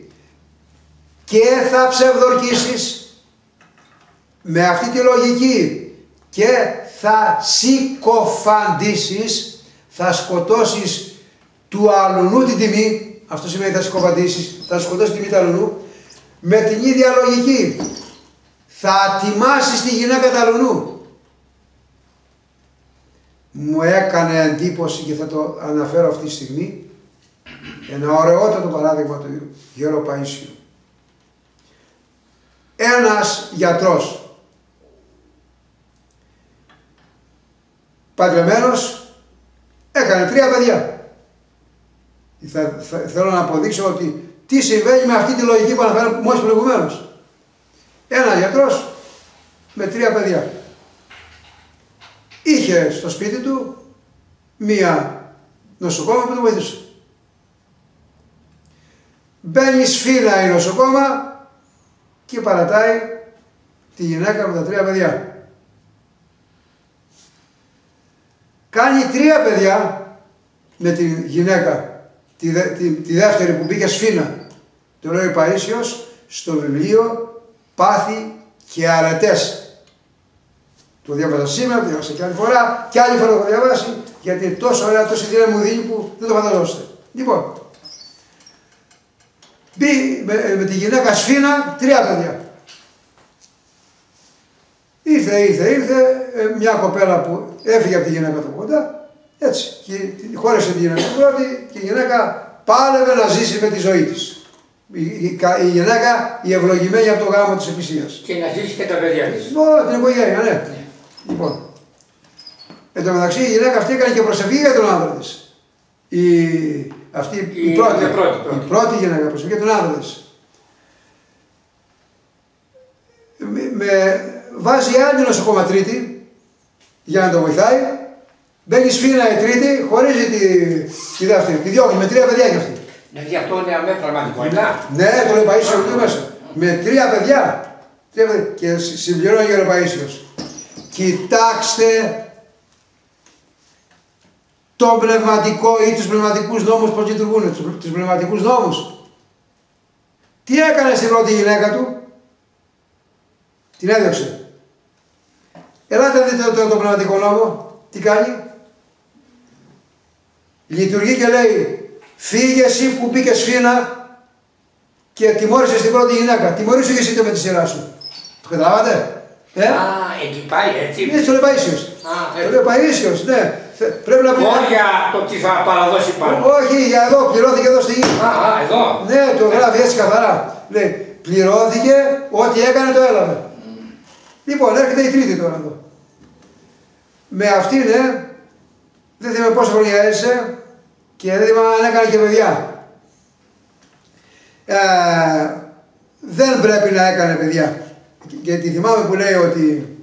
A: και θα ψευδορκήσεις με αυτή τη λογική και θα συκοφαντήσεις θα σκοτώσεις του αλουνού την τιμή αυτό σημαίνει θα συκοφαντήσεις θα σκοτώσεις την τιμή του αλουνού με την ίδια λογική θα τιμάσεις τη γυναίκα ταλουνού. Μου έκανε εντύπωση και θα το αναφέρω αυτή τη στιγμή ένα ωραιότατο παράδειγμα του Γέρο Παΐσιου. Ένας γιατρός παντρεμένος έκανε τρία παιδιά. Θα, θέλω να αποδείξω ότι τι συμβαίνει με αυτή τη λογική που αναφέρω μόλις προηγουμένως. Ένα γιατρός με τρία παιδιά. Είχε στο σπίτι του μία νοσοκόμα που τον βοηθούσε. Μπαίνει σφίνα η νοσοκόμα και παρατάει τη γυναίκα με τα τρία παιδιά. Κάνει τρία παιδιά με τη γυναίκα, τη, τη, δεύτερη που μπήκε σφίνα. Το λέει ο Παΐσιος στο βιβλίο πάθη και αρετές. Το διάβασα σήμερα, το διάβασα και άλλη φορά και άλλη φορά το έχω διαβάσει γιατί τόσο ωραία, τόσο δύναμη μου δίνει που δεν το φανταζόστε. Λοιπόν, μπει με, με τη γυναίκα σφίνα τρία παιδιά. Ήρθε, ήρθε, ήρθε ε, μια κοπέλα που έφυγε από τη γυναίκα του κοντά, έτσι, και χώρισε τη γυναίκα πρώτη και η γυναίκα πάλευε να ζήσει με τη ζωή της η, η, γυναίκα η ευλογημένη από το γάμο της Εκκλησίας.
C: Και να ζήσει και τα παιδιά της.
A: Ναι, την οικογένεια, ναι. ναι. Λοιπόν. Εν τω μεταξύ η γυναίκα αυτή έκανε και προσευχή για τον άντρα της. Η, αυτή η, η, πρώτη, η, πρώτη, πρώτη. η πρώτη γυναίκα προσευχή για τον άντρα της. Με, με, βάζει άλλη νοσοκόμα τρίτη για να το βοηθάει. Μπαίνει σφίνα η τρίτη, χωρίζει τη, τη δεύτερη. Τη διώχνει με τρία παιδιά κι αυτή.
C: Δηλαδή αυτό είναι αμέ πραγματικότητα.
A: Ναι, το λέει Παΐσιος μέσα. Με τρία παιδιά. Και συμπληρώνει ο Παΐσιος. Κοιτάξτε το πνευματικό ή τους πνευματικούς νόμους πώς λειτουργούν, τους πνευματικούς νόμους. Τι έκανε στην πρώτη γυναίκα του; Την έδιωξε. Ελάτε δείτε το, το, το πνευματικό νόμο, τι κάνει; Λειτουργεί και λέει, φύγε εσύ που μπήκες σφίνα και τιμώρησες την πρώτη γυναίκα. Τιμωρήσου και εσύ το με τη σειρά σου. Το καταλάβατε; Ε;
D: Α, εκεί πάει έτσι.
A: Είναι στο Λεπαΐσιος.
D: Α,
A: Το
D: έτσι.
A: Λεπαΐσιος, ναι. Θε- Πρέπει να πει.
D: Όρια το τι θα παραδώσει πάνω.
A: Όχι, για εδώ, πληρώθηκε εδώ στη γη.
D: Α, α, εδώ.
A: Ναι, το γράφει έτσι καθαρά. Λέει, πληρώθηκε, ό,τι έκανε το έλαβε. Λοιπόν, έρχεται η τρίτη τώρα εδώ. Με αυτήν, ε, δεν θυμάμαι πόσα χρόνια έζησε και δεν θυμάμαι αν έκανε και παιδιά. Ε, δεν πρέπει να έκανε παιδιά. Γιατί θυμάμαι που λέει ότι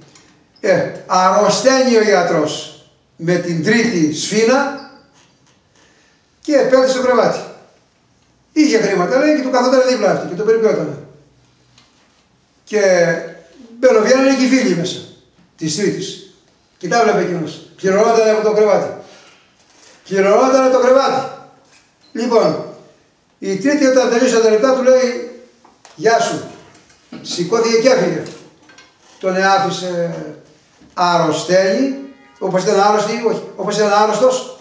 A: ε, αρρωσταίνει ο ιατρός με την τρίτη σφίνα και πέφτει στο κρεβάτι. Είχε χρήματα, λέει, και του καθόταν δίπλα αυτή και το περιποιότανε. Και μπαινοβγαίνανε και οι φίλοι μέσα τη τρίτη. Και τα βλέπε εκείνος. Πληρωνόταν από το κρεβάτι. Πληρωνόταν το κρεβάτι. Λοιπόν, η τρίτη όταν τελείωσε τα λεπτά του λέει Γεια σου. Σηκώθηκε και έφυγε. Τον άφησε αρρωσταίνει, όπως ήταν άρρωστη, όχι, όπως ήταν άρρωστος,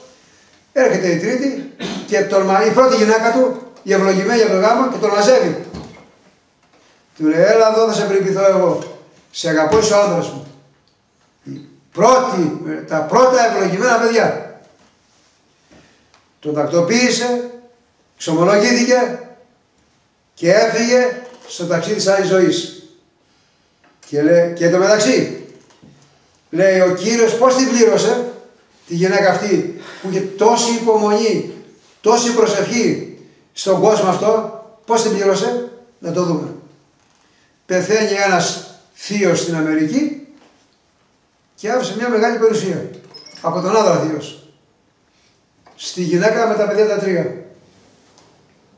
A: έρχεται η τρίτη και τον, μα- η πρώτη γυναίκα του, η ευλογημένη από το γάμο και τον μαζεύει. Του λέει, έλα εδώ θα σε περιποιηθώ εγώ. Σε αγαπώ, είσαι ο άνδρας μου. Η πρώτη, τα πρώτα ευλογημένα παιδιά. Τον τακτοποίησε, ξομολογήθηκε και έφυγε στο ταξίδι της άλλης ζωής. Και, λέει, και το μεταξύ, λέει ο Κύριος πώς την πλήρωσε τη γυναίκα αυτή που είχε τόση υπομονή, τόση προσευχή στον κόσμο αυτό, πώς την πλήρωσε, να το δούμε. Πεθαίνει ένας θείος στην Αμερική και άφησε μια μεγάλη περιουσία από τον άντρα θείος. Στη γυναίκα με τα παιδιά τα τρία.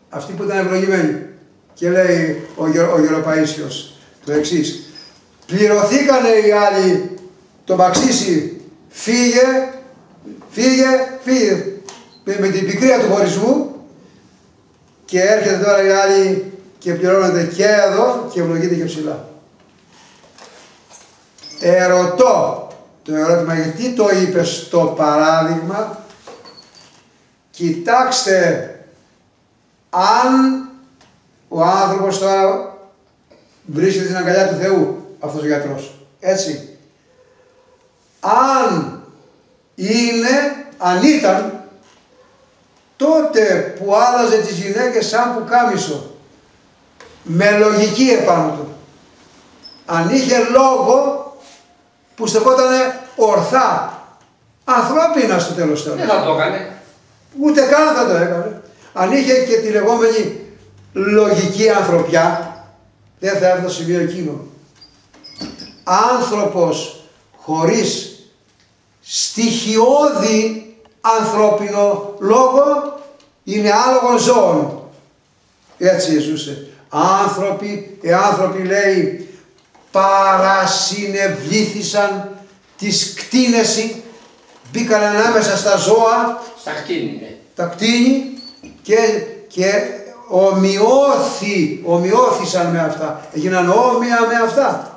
A: Αυτή που ήταν ευλογημένη. Και λέει ο, Γε- ο Γεροπαΐσιος το εξής. Πληρωθήκανε οι άλλοι το μπαξίσι, φύγε, φύγε, φύγε. Με, με την πικρία του χωρισμού και έρχεται τώρα οι άλλοι και πληρώνονται και εδώ και ευλογείται και ψηλά. Ερωτώ το ερώτημα γιατί το είπες στο παράδειγμα; Κοιτάξτε αν ο άνθρωπος τώρα βρίσκεται στην αγκαλιά του Θεού αυτός ο γιατρός έτσι αν είναι αν ήταν τότε που άλλαζε τις γυναίκες σαν που κάμισο με λογική επάνω του. Αν είχε λόγο που στεκότανε ορθά ανθρώπινα στο τέλος τέλος
D: Δεν θα το έκανε.
A: Ούτε καν θα το έκανε. Αν είχε και τη λεγόμενη λογική ανθρωπιά, δεν θα έφτασε στο σημείο εκείνο. Άνθρωπος χωρίς στοιχειώδη ανθρώπινο λόγο είναι άλογος ζώων. Έτσι ζούσε. Άνθρωποι, οι άνθρωποι λέει παρασυνευλήθησαν της κτίνεση, μπήκαν ανάμεσα στα ζώα
D: Στα κτίνη, ναι.
A: τα κτίνη και, και ομοιώθη, ομοιώθησαν με αυτά. Έγιναν όμοια με αυτά.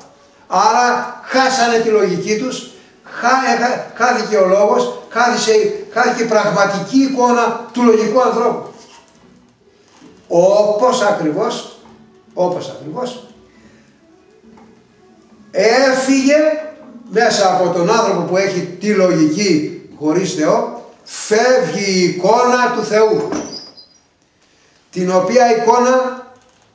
A: Άρα χάσανε τη λογική τους, χά, χά- χάθηκε ο λόγος, χάθηκε, χάθηκε η πραγματική εικόνα του λογικού ανθρώπου. Όπως ακριβώς, όπως ακριβώς, έφυγε μέσα από τον άνθρωπο που έχει τη λογική χωρίς Θεό, φεύγει η εικόνα του Θεού. Την οποία εικόνα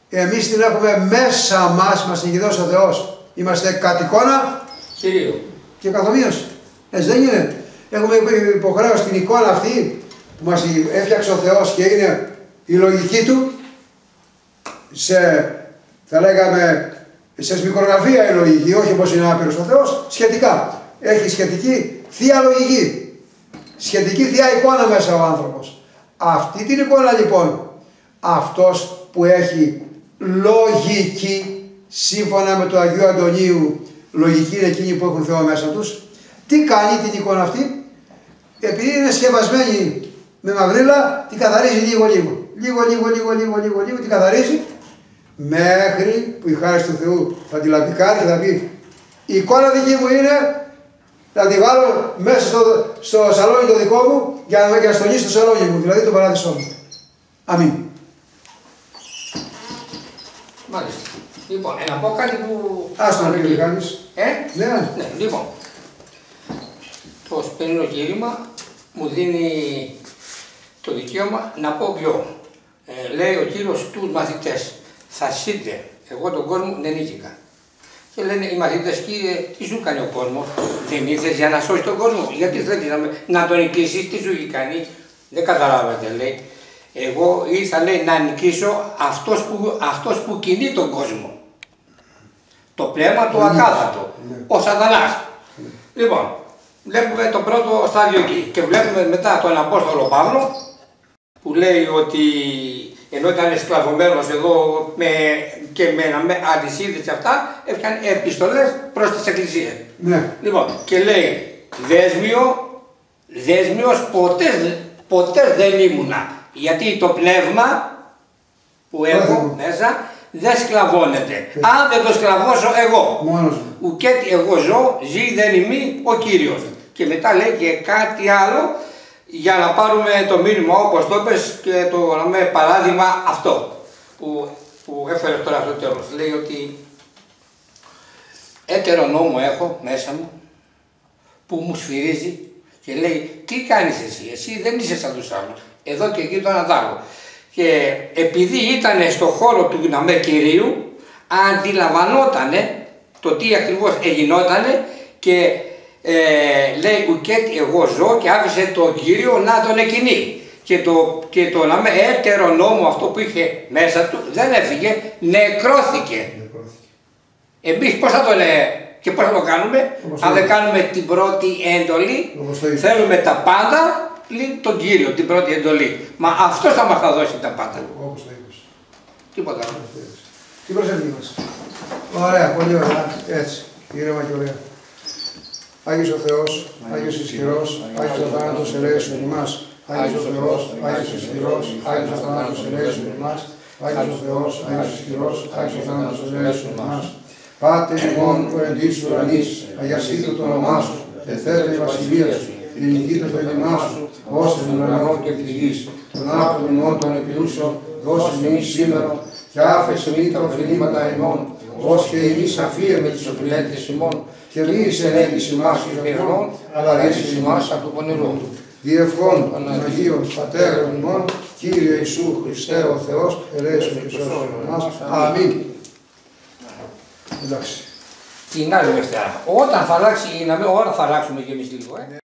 A: εμείς την έχουμε μέσα μας, μας την δώσει ο Θεός. Είμαστε κατ' εικόνα
D: Κυρίως.
A: και καθομοίωση. Έτσι δεν είναι. Έχουμε υποχρέωση την εικόνα αυτή που μας έφτιαξε ο Θεός και είναι η λογική Του σε, θα λέγαμε, σε μικρογραφία η λογική, όχι όπως είναι άπειρος ο Θεός, σχετικά. Έχει σχετική θεία λογική. Σχετική θεία εικόνα μέσα ο άνθρωπος. Αυτή την εικόνα λοιπόν, αυτός που έχει λογική, σύμφωνα με το Αγίου Αντωνίου, λογική είναι εκείνοι που έχουν Θεό μέσα τους, τι κάνει την εικόνα αυτή, επειδή είναι σκευασμένη με μαυρίλα, την καθαρίζει λίγο λίγο. Λίγο, λίγο, λίγο, λίγο, λίγο, λίγο, την καθαρίζει, μέχρι που η χάρη του Θεού θα τη λαμπικάρει και θα πει η εικόνα δική μου είναι να τη βάλω μέσα στο, στο σαλόνι το δικό μου για να, για να στολίσει το σαλόνι μου, δηλαδή το παράδεισό μου. Αμήν.
C: Μάλιστα. Λοιπόν, ε, να πω κάτι που...
A: Άστο να πει κάνεις.
C: Ε,
A: Ναι, ναι.
C: ναι, λοιπόν. Το σπενινό κήρυμα μου δίνει το δικαίωμα να πω ποιο. Ε, λέει ο κύριος τους μαθητές, θα σείτε, εγώ τον κόσμο δεν νίκηκα. Και λένε οι μαθητές, κύριε, τι σου κάνει ο κόσμος, δεν ήρθες για να σώσεις τον κόσμο, γιατί θέλεις να, με- να τον νικήσεις, τι σου έχει κάνει; Δεν καταλάβατε, λέει. Εγώ ήρθα, λέει, να νικήσω αυτός που, αυτός που κινεί τον κόσμο. Το πνεύμα του ακάθατο, ο σατανάς. Λοιπόν, βλέπουμε το πρώτο στάδιο εκεί και βλέπουμε μετά τον Απόστολο Παύλο που λέει ότι ενώ ήταν σκλαβωμένος εδώ με, και με, με αλυσίδες και αυτά, έφτιανε επιστολές προς τις εκκλησίες.
A: ναι.
C: Λοιπόν, και λέει δέσμιο, δέσμιος ποτέ, ποτέ δεν ήμουνα. Γιατί το πνεύμα που έχω
A: Πνεύμα.
C: μέσα δεν σκλαβώνεται. Αν δεν το σκλαβώσω εγώ.
A: Μόνος μου.
C: Ουκέτι εγώ ζω, ζει δεν είμαι ο Κύριος. Και μετά λέει και κάτι άλλο για να πάρουμε το μήνυμα όπως το είπες και το λέμε, παράδειγμα αυτό που, που έφερες τώρα στο τέλος. Λέει ότι έτερο νόμο έχω μέσα μου που μου σφυρίζει και λέει τι κάνεις εσύ, εσύ δεν είσαι σαν τους άλλους, εδώ και εκεί τον αδάγω. Και επειδή ήταν στο χώρο του να με Κυρίου, αντιλαμβανότανε το τι ακριβώς εγινότανε και ε, λέει ουκέτ εγώ ζω και άφησε τον Κύριο να τον εκκινεί. Και το, και το να με έτερο νόμο αυτό που είχε μέσα του δεν έφυγε, νεκρώθηκε. Εμείς πώς θα το λέει και πώς θα το κάνουμε,
A: Όπως το
C: αν δεν
A: είπες.
C: κάνουμε την πρώτη έντολη,
A: Όπως το είπες.
C: θέλουμε τα πάντα πλην τον Κύριο, την πρώτη εντολή. Μα αυτός θα μας τα δώσει τα πάντα.
A: Όπως το είπες.
C: Τίποτα άλλο.
A: Όπως το είπες. Τι προσευχή μας. Ωραία, πολύ ωραία. Έτσι, ήρεμα και ωραία. Άγιος ο Θεός, Άγιος ισχυρός, Άγιος ο θάνατος ελέησον ημάς. Άγιος ο Θεός, Άγιος ισχυρός, Άγιος ο θάνατος ελέησον ημάς. Άγιος ο Θεός, Άγιος ισχυρός, Άγιος ο θάνατος ελέησον ημάς. Πάτε ημών που εν της ουρανής, αγιασίτω το όνομά σου, εθέρε η βασιλεία σου, γενικήτω το όνομά σου, ως εν ουρανό και τη γης. Τον άπλων ημών των επιούσεων, δώσε ημείς σήμερα, και άφεσε μη τα οφειλήματα ημών, ως και εμείς αφίεμε τις οφειλέτες ημών, και μη εις ενέγγιση μας εις πειρνών, αλλά ρίσεις ημάς από το πονηρό. Διευχών των Αγίων Πατέρων ημών, Κύριε Ιησού Χριστέ ο Θεός, ελέησον και σώσον εμάς. Αμήν. Εντάξει.
C: Την άλλη Δευτέρα. Όταν θα αλλάξει, να μην ώρα θα αλλάξουμε και εμείς λίγο. Ε.